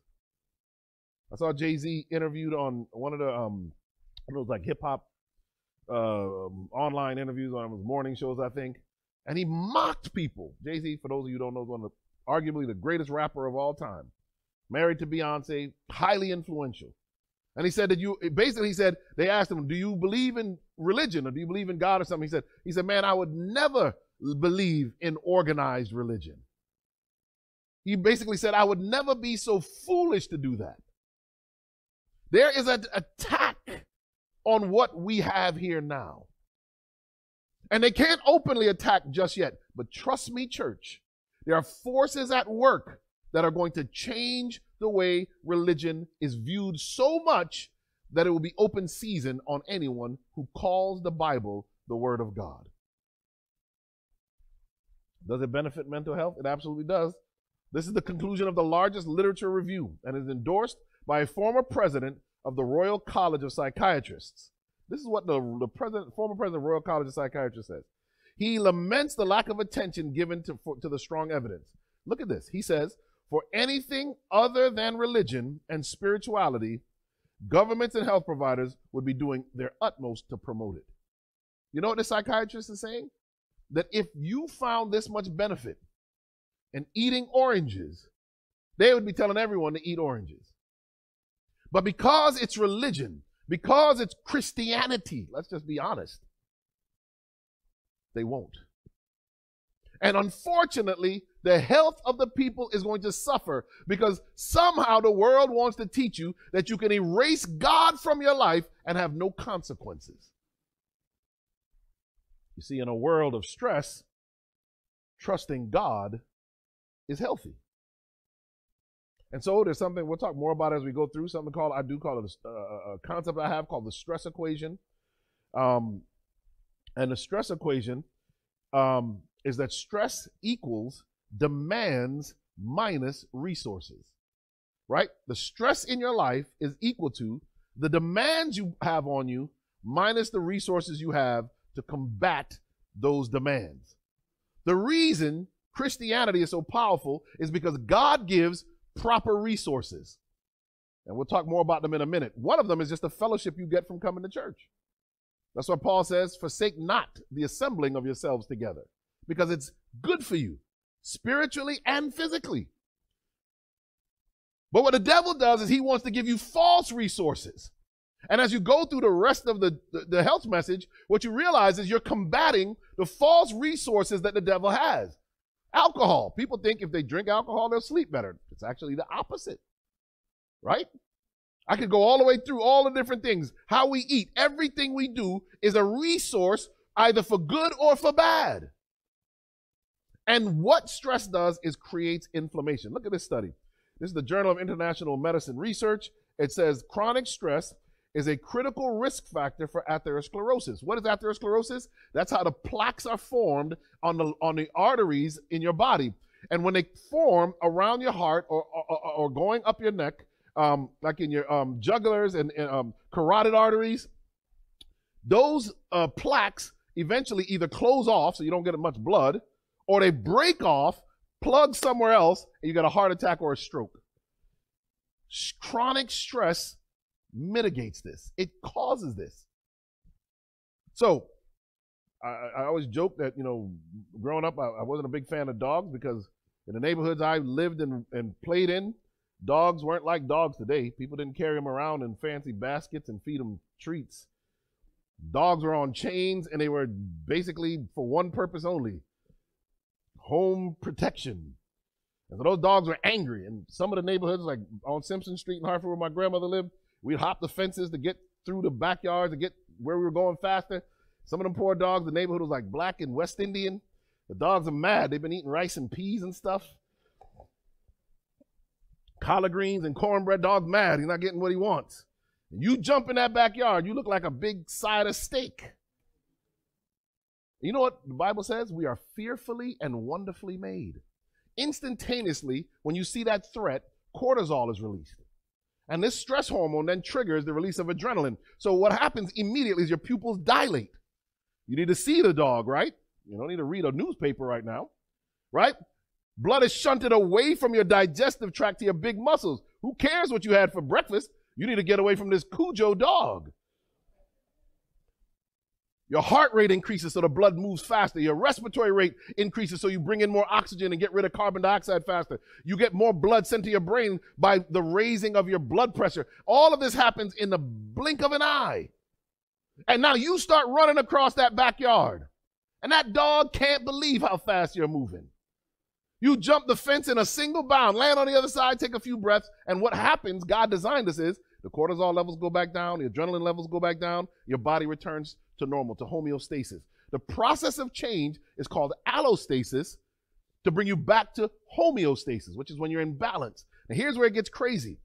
I saw Jay Z interviewed on one of the um, it was like hip hop uh, online interviews on his morning shows, I think, and he mocked people. Jay Z, for those of you who don't know, is one of the, arguably the greatest rapper of all time. Married to Beyonce, highly influential. And he said that you basically he said they asked him, "Do you believe in religion or do you believe in God or something?" He said, "He said, man, I would never believe in organized religion." He basically said, "I would never be so foolish to do that." There is an attack on what we have here now. And they can't openly attack just yet. But trust me, church, there are forces at work that are going to change the way religion is viewed so much that it will be open season on anyone who calls the Bible the Word of God. Does it benefit mental health? It absolutely does. This is the conclusion of the largest literature review and is endorsed by a former president of the Royal College of Psychiatrists. This is what the, the president, former president of the Royal College of Psychiatrists says. He laments the lack of attention given to, for, to the strong evidence. Look at this. He says, for anything other than religion and spirituality, governments and health providers would be doing their utmost to promote it. You know what the psychiatrist is saying? That if you found this much benefit in eating oranges, they would be telling everyone to eat oranges. But because it's religion, because it's Christianity, let's just be honest, they won't. And unfortunately, the health of the people is going to suffer because somehow the world wants to teach you that you can erase God from your life and have no consequences. You see, in a world of stress, trusting God is healthy. And so there's something we'll talk more about as we go through. Something called I do call it a, a concept I have called the stress equation. Um, and the stress equation um, is that stress equals demands minus resources. Right? The stress in your life is equal to the demands you have on you minus the resources you have to combat those demands. The reason Christianity is so powerful is because God gives proper resources. And we'll talk more about them in a minute. One of them is just the fellowship you get from coming to church. That's what Paul says, forsake not the assembling of yourselves together, because it's good for you, spiritually and physically. But what the devil does is he wants to give you false resources. And as you go through the rest of the, the, the, health message, what you realize is you're combating the false resources that the devil has. Alcohol. People think if they drink alcohol, they'll sleep better. It's actually the opposite. Right? I could go all the way through all the different things. How we eat, everything we do is a resource either for good or for bad. And what stress does is creates inflammation. Look at this study. This is the Journal of International Medicine Research. It says chronic stress is a critical risk factor for atherosclerosis. What is atherosclerosis? That's how the plaques are formed on the, on the arteries in your body. And when they form around your heart or, or, or going up your neck, um, like in your um, jugulars and, and um, carotid arteries, those uh, plaques eventually either close off so you don't get much blood, or they break off, plug somewhere else, and you get a heart attack or a stroke. Chronic stress mitigates this. It causes this. So, I, I always joke that, you know, growing up, I, I, wasn't a big fan of dogs because in the neighborhoods I lived and, and played in, dogs weren't like dogs today. People didn't carry them around in fancy baskets and feed them treats. Dogs were on chains and they were basically for one purpose only home protection. And so those dogs were angry. And some of the neighborhoods, like on Simpson Street in Hartford, where my grandmother lived, We'd hop the fences to get through the backyards to get where we were going faster. Some of them poor dogs, the neighborhood was like black and West Indian. The dogs are mad. They've been eating rice and peas and stuff. Collard greens and cornbread. Dog's mad. He's not getting what he wants. You jump in that backyard, you look like a big side of steak. You know what the Bible says? We are fearfully and wonderfully made. Instantaneously, when you see that threat, cortisol is released. And this stress hormone then triggers the release of adrenaline. So what happens immediately is your pupils dilate. You need to see the dog, right? You don't need to read a newspaper right now, right? Blood is shunted away from your digestive tract to your big muscles. Who cares what you had for breakfast? You need to get away from this Cujo dog. Your heart rate increases so the blood moves faster. Your respiratory rate increases so you bring in more oxygen and get rid of carbon dioxide faster. You get more blood sent to your brain by the raising of your blood pressure. All of this happens in the blink of an eye. And now you start running across that backyard. And that dog can't believe how fast you're moving. You jump the fence in a single bound, land on the other side, take a few breaths, and what happens, God designed this is the cortisol levels go back down, the adrenaline levels go back down, your body returns to normal, to homeostasis. The process of change is called allostasis to bring you back to homeostasis, which is when you're in balance. And here's where it gets crazy.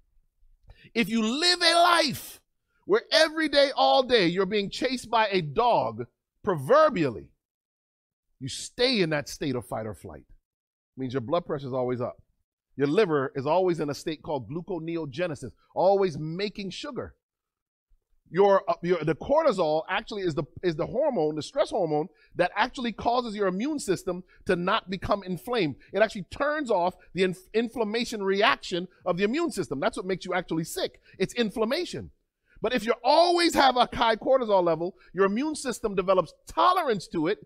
If you live a life where every day, all day, you're being chased by a dog, proverbially, you stay in that state of fight or flight. It means your blood pressure is always up. Your liver is always in a state called gluconeogenesis, always making sugar. Your, uh, your the cortisol actually is the is the hormone, the stress hormone that actually causes your immune system to not become inflamed. It actually turns off the inf- inflammation reaction of the immune system. That's what makes you actually sick. It's inflammation. But if you always have a high cortisol level, your immune system develops tolerance to it,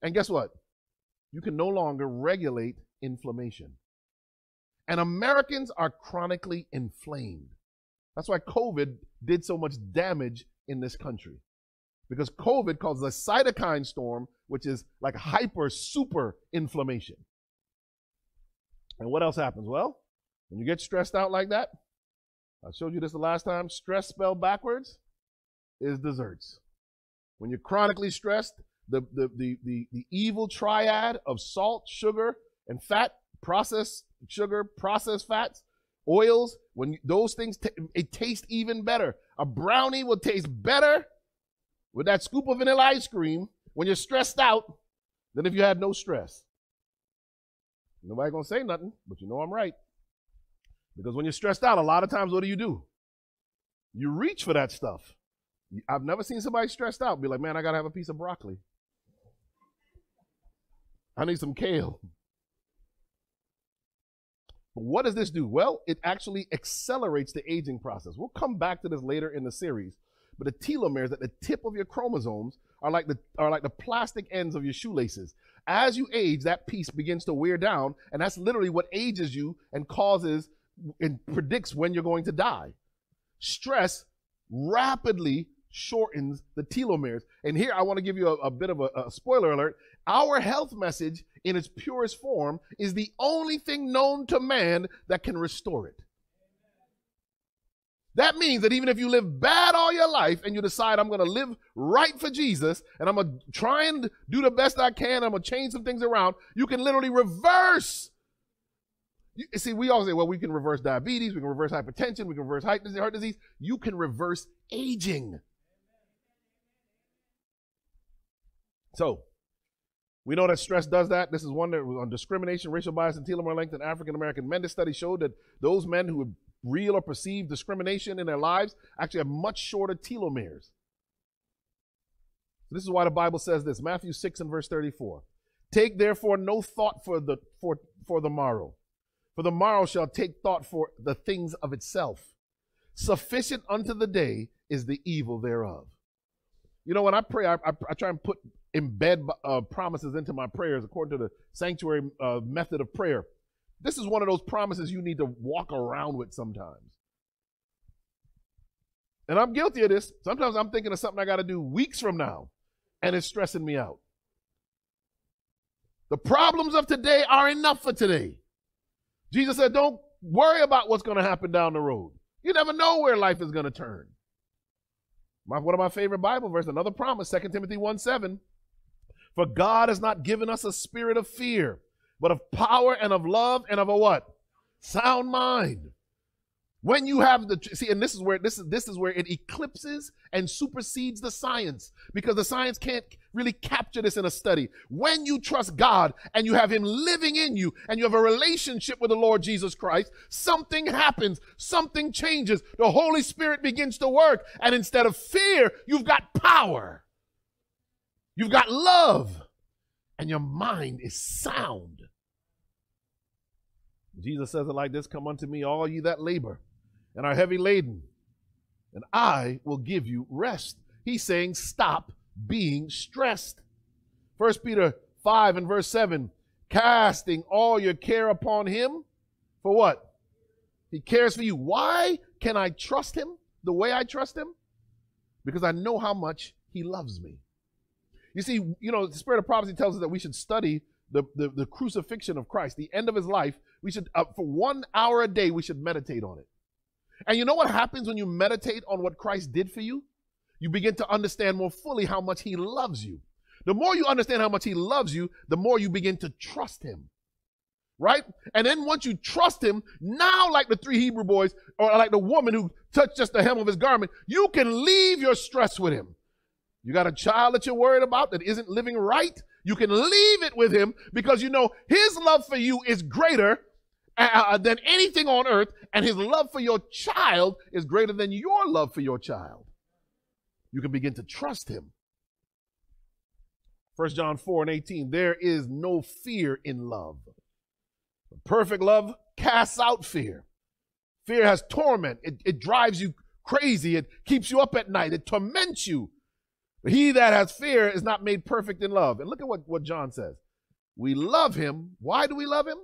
and guess what? You can no longer regulate inflammation. And Americans are chronically inflamed. That's why COVID did so much damage in this country. Because COVID causes a cytokine storm, which is like hyper super inflammation. And what else happens? Well, when you get stressed out like that, I showed you this the last time, stress spelled backwards is desserts. When you're chronically stressed, the, the, the, the, the evil triad of salt, sugar, and fat, processed sugar, processed fats, oils, when those things, t- it tastes even better. A brownie will taste better with that scoop of vanilla ice cream when you're stressed out than if you had no stress. Nobody gonna say nothing, but you know I'm right. Because when you're stressed out, a lot of times, what do you do? You reach for that stuff. I've never seen somebody stressed out be like, man, I gotta have a piece of broccoli. I need some kale. What does this do? Well, it actually accelerates the aging process. We'll come back to this later in the series. But the telomeres at the tip of your chromosomes are like the are like the plastic ends of your shoelaces. As you age, that piece begins to wear down, and that's literally what ages you and causes and predicts when you're going to die. Stress rapidly shortens the telomeres. And here I want to give you a, a bit of a, a spoiler alert. Our health message in its purest form is the only thing known to man that can restore it. That means that even if you live bad all your life and you decide I'm going to live right for Jesus and I'm going to try and do the best I can, I'm going to change some things around, you can literally reverse. You, see, we all say, well, we can reverse diabetes, we can reverse hypertension, we can reverse heart disease. You can reverse aging. So, we know that stress does that. This is one that was on discrimination, racial bias, and telomere length in African American men. This study showed that those men who would real or perceived discrimination in their lives actually have much shorter telomeres. This is why the Bible says this Matthew 6 and verse 34. Take therefore no thought for the, for, for the morrow, for the morrow shall take thought for the things of itself. Sufficient unto the day is the evil thereof. You know, when I pray, I, I, I try and put embed uh, promises into my prayers according to the sanctuary uh, method of prayer. This is one of those promises you need to walk around with sometimes. And I'm guilty of this. Sometimes I'm thinking of something I got to do weeks from now, and it's stressing me out. The problems of today are enough for today. Jesus said, Don't worry about what's going to happen down the road. You never know where life is going to turn. My, one of my favorite Bible verses, another promise, 2 Timothy 1 7. For God has not given us a spirit of fear, but of power and of love and of a what? Sound mind. When you have the see, and this is where this is this is where it eclipses and supersedes the science because the science can't really capture this in a study. When you trust God and you have Him living in you and you have a relationship with the Lord Jesus Christ, something happens, something changes. The Holy Spirit begins to work, and instead of fear, you've got power, you've got love, and your mind is sound. Jesus says it like this Come unto me, all ye that labor and are heavy laden, and I will give you rest. He's saying, Stop being stressed. First Peter 5 and verse 7 casting all your care upon him for what? He cares for you. Why can I trust him the way I trust him? Because I know how much he loves me. You see, you know, the spirit of prophecy tells us that we should study the, the, the crucifixion of Christ, the end of his life, we should, uh, for one hour a day, we should meditate on it. And you know what happens when you meditate on what Christ did for you? You begin to understand more fully how much he loves you. The more you understand how much he loves you, the more you begin to trust him. Right? And then once you trust him, now like the three Hebrew boys, or like the woman who touched just the hem of his garment, you can leave your stress with him. You got a child that you're worried about that isn't living right? You can leave it with him because you know his love for you is greater uh, than anything on earth, and his love for your child is greater than your love for your child. You can begin to trust him. 1 John 4 and 18, there is no fear in love. Perfect love casts out fear. Fear has torment. It, it drives you crazy. It keeps you up at night. It torments you. But he that has fear is not made perfect in love. And look at what, what John says. We love him. Why do we love him?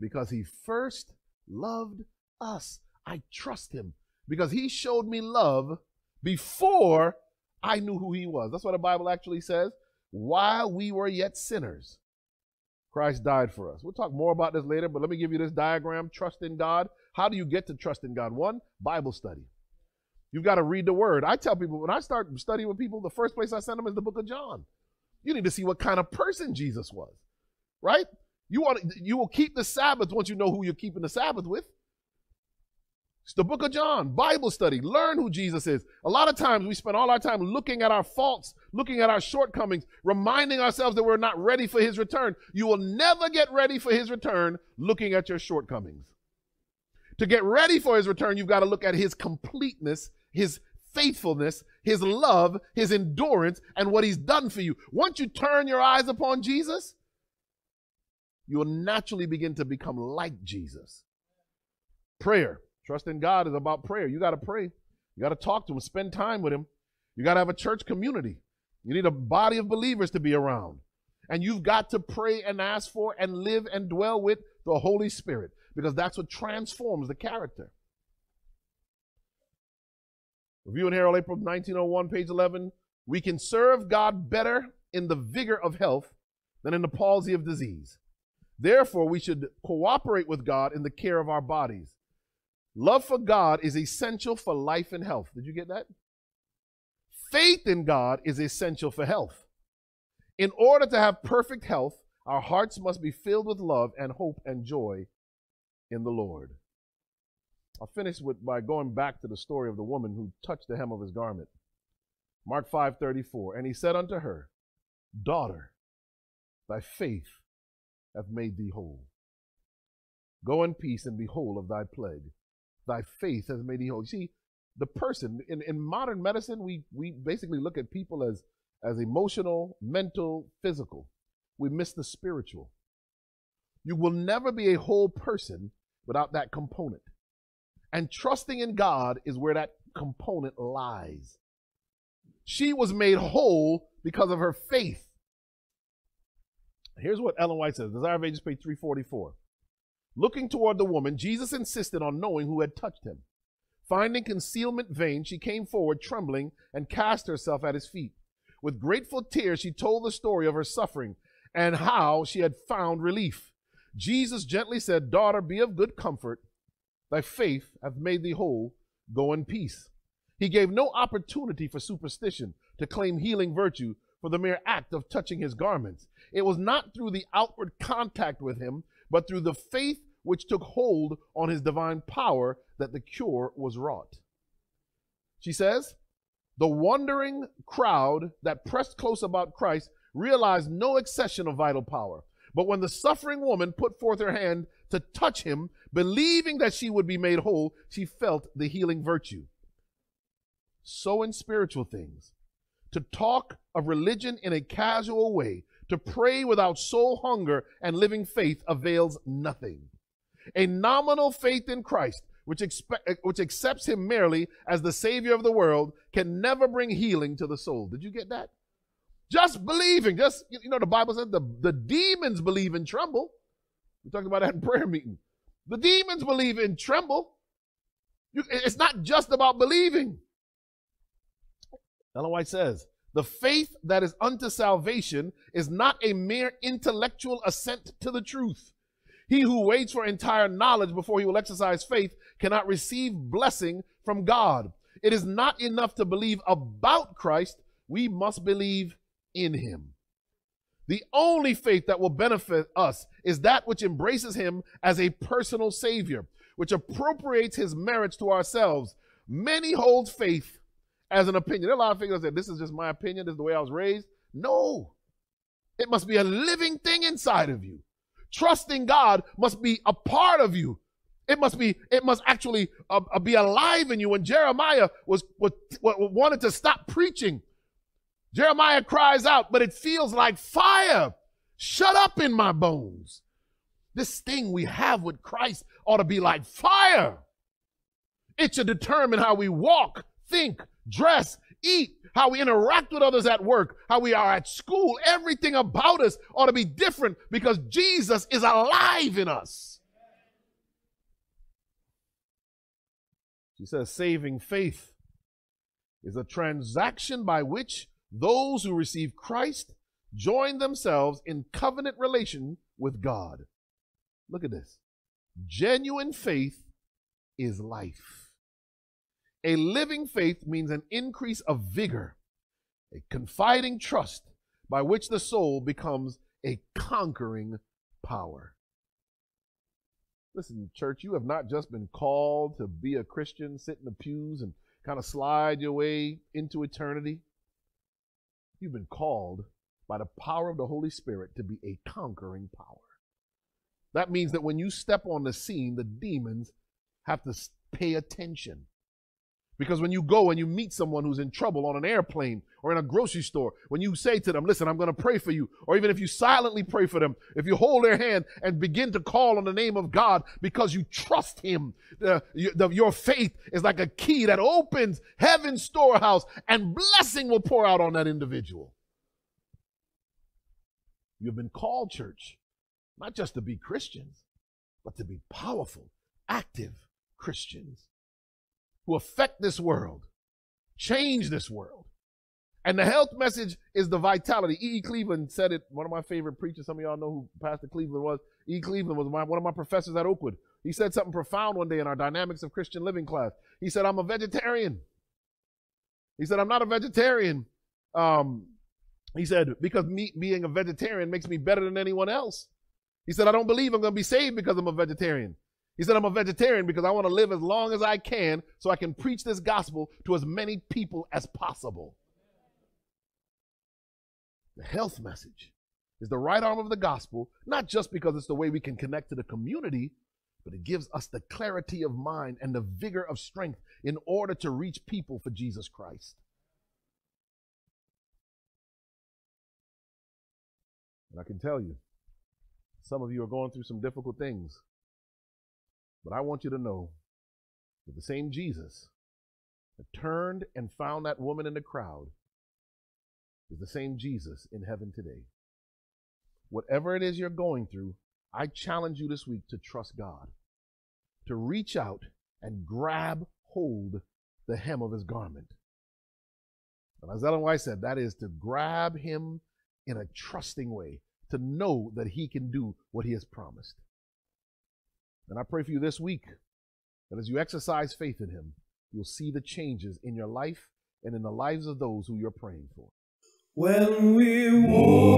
Because he first loved us. I trust him because he showed me love before I knew who he was. That's what the Bible actually says. While we were yet sinners, Christ died for us. We'll talk more about this later, but let me give you this diagram trust in God. How do you get to trust in God? One, Bible study. You've got to read the word. I tell people when I start studying with people, the first place I send them is the book of John. You need to see what kind of person Jesus was, right? You want you will keep the Sabbath once you know who you're keeping the Sabbath with. It's the book of John, Bible study. Learn who Jesus is. A lot of times we spend all our time looking at our faults, looking at our shortcomings, reminding ourselves that we're not ready for his return. You will never get ready for his return looking at your shortcomings. To get ready for his return, you've got to look at his completeness, his faithfulness, his love, his endurance, and what he's done for you. Once you turn your eyes upon Jesus, you will naturally begin to become like Jesus. Prayer. Trust in God is about prayer. You got to pray. You got to talk to him, spend time with him. You got to have a church community. You need a body of believers to be around. And you've got to pray and ask for and live and dwell with the Holy Spirit because that's what transforms the character. Review and Herald, April 1901, page 11. We can serve God better in the vigor of health than in the palsy of disease. Therefore, we should cooperate with God in the care of our bodies. Love for God is essential for life and health. Did you get that? Faith in God is essential for health. In order to have perfect health, our hearts must be filled with love and hope and joy in the Lord. I'll finish with by going back to the story of the woman who touched the hem of his garment. Mark 5:34 And he said unto her, Daughter, thy faith hath made thee whole. Go in peace and be whole of thy plague. Thy faith has made thee whole. You see, the person in, in modern medicine, we we basically look at people as as emotional, mental, physical. We miss the spiritual. You will never be a whole person without that component. And trusting in God is where that component lies. She was made whole because of her faith. Here's what Ellen White says Desire of Ages, page 344. Looking toward the woman, Jesus insisted on knowing who had touched him. Finding concealment vain, she came forward trembling and cast herself at his feet. With grateful tears, she told the story of her suffering and how she had found relief. Jesus gently said, Daughter, be of good comfort. Thy faith hath made thee whole. Go in peace. He gave no opportunity for superstition to claim healing virtue for the mere act of touching his garments. It was not through the outward contact with him, but through the faith which took hold on his divine power that the cure was wrought. She says, the wondering crowd that pressed close about Christ realized no accession of vital power. But when the suffering woman put forth her hand to touch him, believing that she would be made whole, she felt the healing virtue. So in spiritual things, to talk of religion in a casual way, to pray without soul hunger and living faith avails nothing. A nominal faith in Christ, which, expe- which accepts him merely as the Savior of the world, can never bring healing to the soul. Did you get that? Just believing, just, you know, the Bible says the, the demons believe and tremble. We talked about that in prayer meeting. The demons believe and tremble. You, it's not just about believing. Ellen White says, the faith that is unto salvation is not a mere intellectual assent to the truth. He who waits for entire knowledge before he will exercise faith cannot receive blessing from God. It is not enough to believe about Christ. We must believe in him. The only faith that will benefit us is that which embraces him as a personal savior, which appropriates his merits to ourselves. Many hold faith as an opinion. There are a lot of people that say, this is just my opinion, this is the way I was raised. No. It must be a living thing inside of you. Trusting God must be a part of you. It must be, it must actually uh, uh, be alive in you. When Jeremiah was, was, was wanted to stop preaching, Jeremiah cries out, but it feels like fire. Shut up in my bones. This thing we have with Christ ought to be like fire. It should determine how we walk, think, dress, eat, how we interact with others at work, how we are at school. Everything about us ought to be different because Jesus is alive in us. She says, saving faith is a transaction by which those who receive Christ join themselves in covenant relation with God. Look at this. Genuine faith is life. A living faith means an increase of vigor, a confiding trust by which the soul becomes a conquering power. Listen, church, you have not just been called to be a Christian, sit in the pews, and kind of slide your way into eternity. You've been called by the power of the Holy Spirit to be a conquering power. That means that when you step on the scene, the demons have to pay attention. Because when you go and you meet someone who's in trouble on an airplane or in a grocery store, when you say to them, Listen, I'm going to pray for you, or even if you silently pray for them, if you hold their hand and begin to call on the name of God because you trust Him, you, the, your faith is like a key that opens heaven's storehouse and blessing will pour out on that individual. You've been called, church, not just to be Christians, but to be powerful, active Christians who affect this world, change this world. And the health message is the vitality. E. Cleveland said it. One of my favorite preachers, some of y'all know who Pastor Cleveland was. E. Cleveland was my, one of my professors at Oakwood. He said something profound one day in our Dynamics of Christian Living class. He said, I'm a vegetarian. He said, I'm not a vegetarian. Um, he said, because me being a vegetarian makes me better than anyone else. He said, I don't believe I'm going to be saved because I'm a vegetarian. He said, I'm a vegetarian because I want to live as long as I can so I can preach this gospel to as many people as possible. The health message is the right arm of the gospel, not just because it's the way we can connect to the community, but it gives us the clarity of mind and the vigor of strength in order to reach people for Jesus Christ. And I can tell you, some of you are going through some difficult things. But I want you to know that the same Jesus that turned and found that woman in the crowd is the same Jesus in heaven today. Whatever it is you're going through, I challenge you this week to trust God, to reach out and grab hold the hem of his garment. And as Ellen White said, that is to grab him in a trusting way, to know that he can do what he has promised. And I pray for you this week that as you exercise faith in Him, you'll see the changes in your life and in the lives of those who you're praying for. When we walk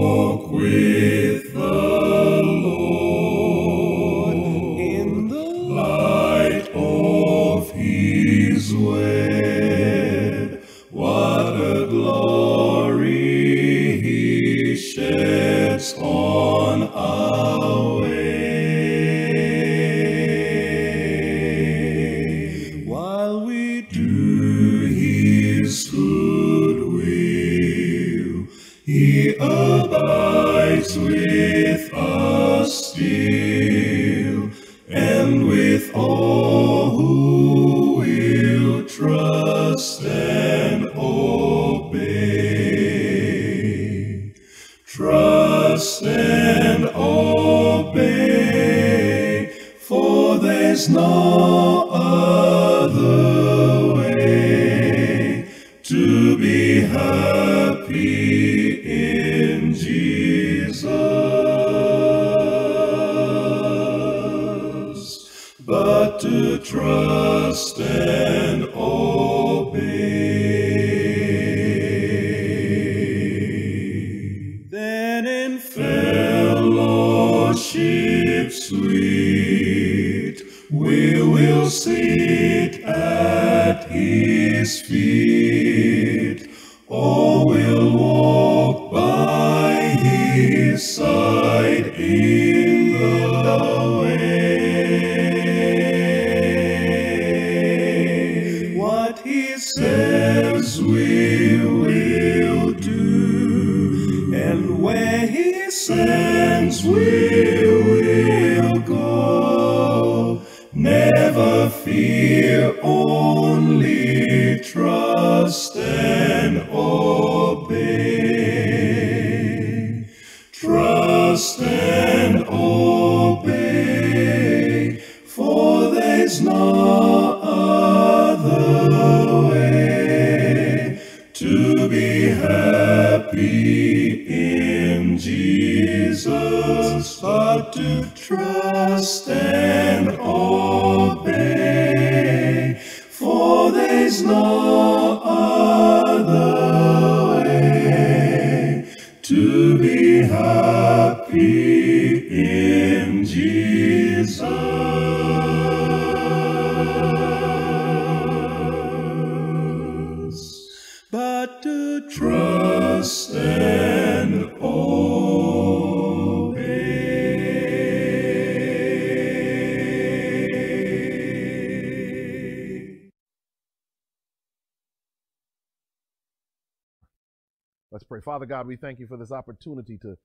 Father God, we thank you for this opportunity to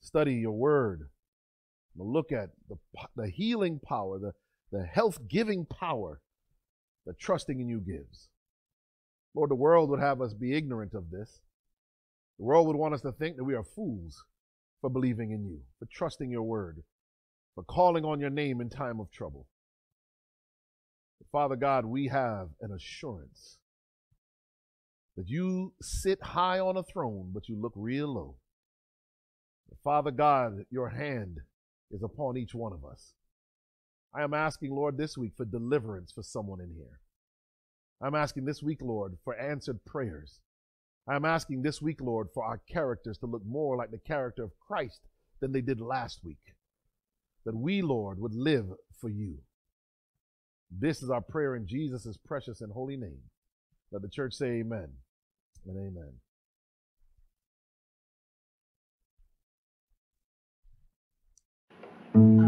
study your word, to look at the, the healing power, the, the health giving power that trusting in you gives. Lord, the world would have us be ignorant of this. The world would want us to think that we are fools for believing in you, for trusting your word, for calling on your name in time of trouble. But Father God, we have an assurance that you sit high on a throne, but you look real low. Father God, your hand is upon each one of us. I am asking, Lord, this week for deliverance for someone in here. I'm asking this week, Lord, for answered prayers. I'm asking this week, Lord, for our characters to look more like the character of Christ than they did last week. That we, Lord, would live for you. This is our prayer in Jesus' precious and holy name. Let the church say amen and amen. Thank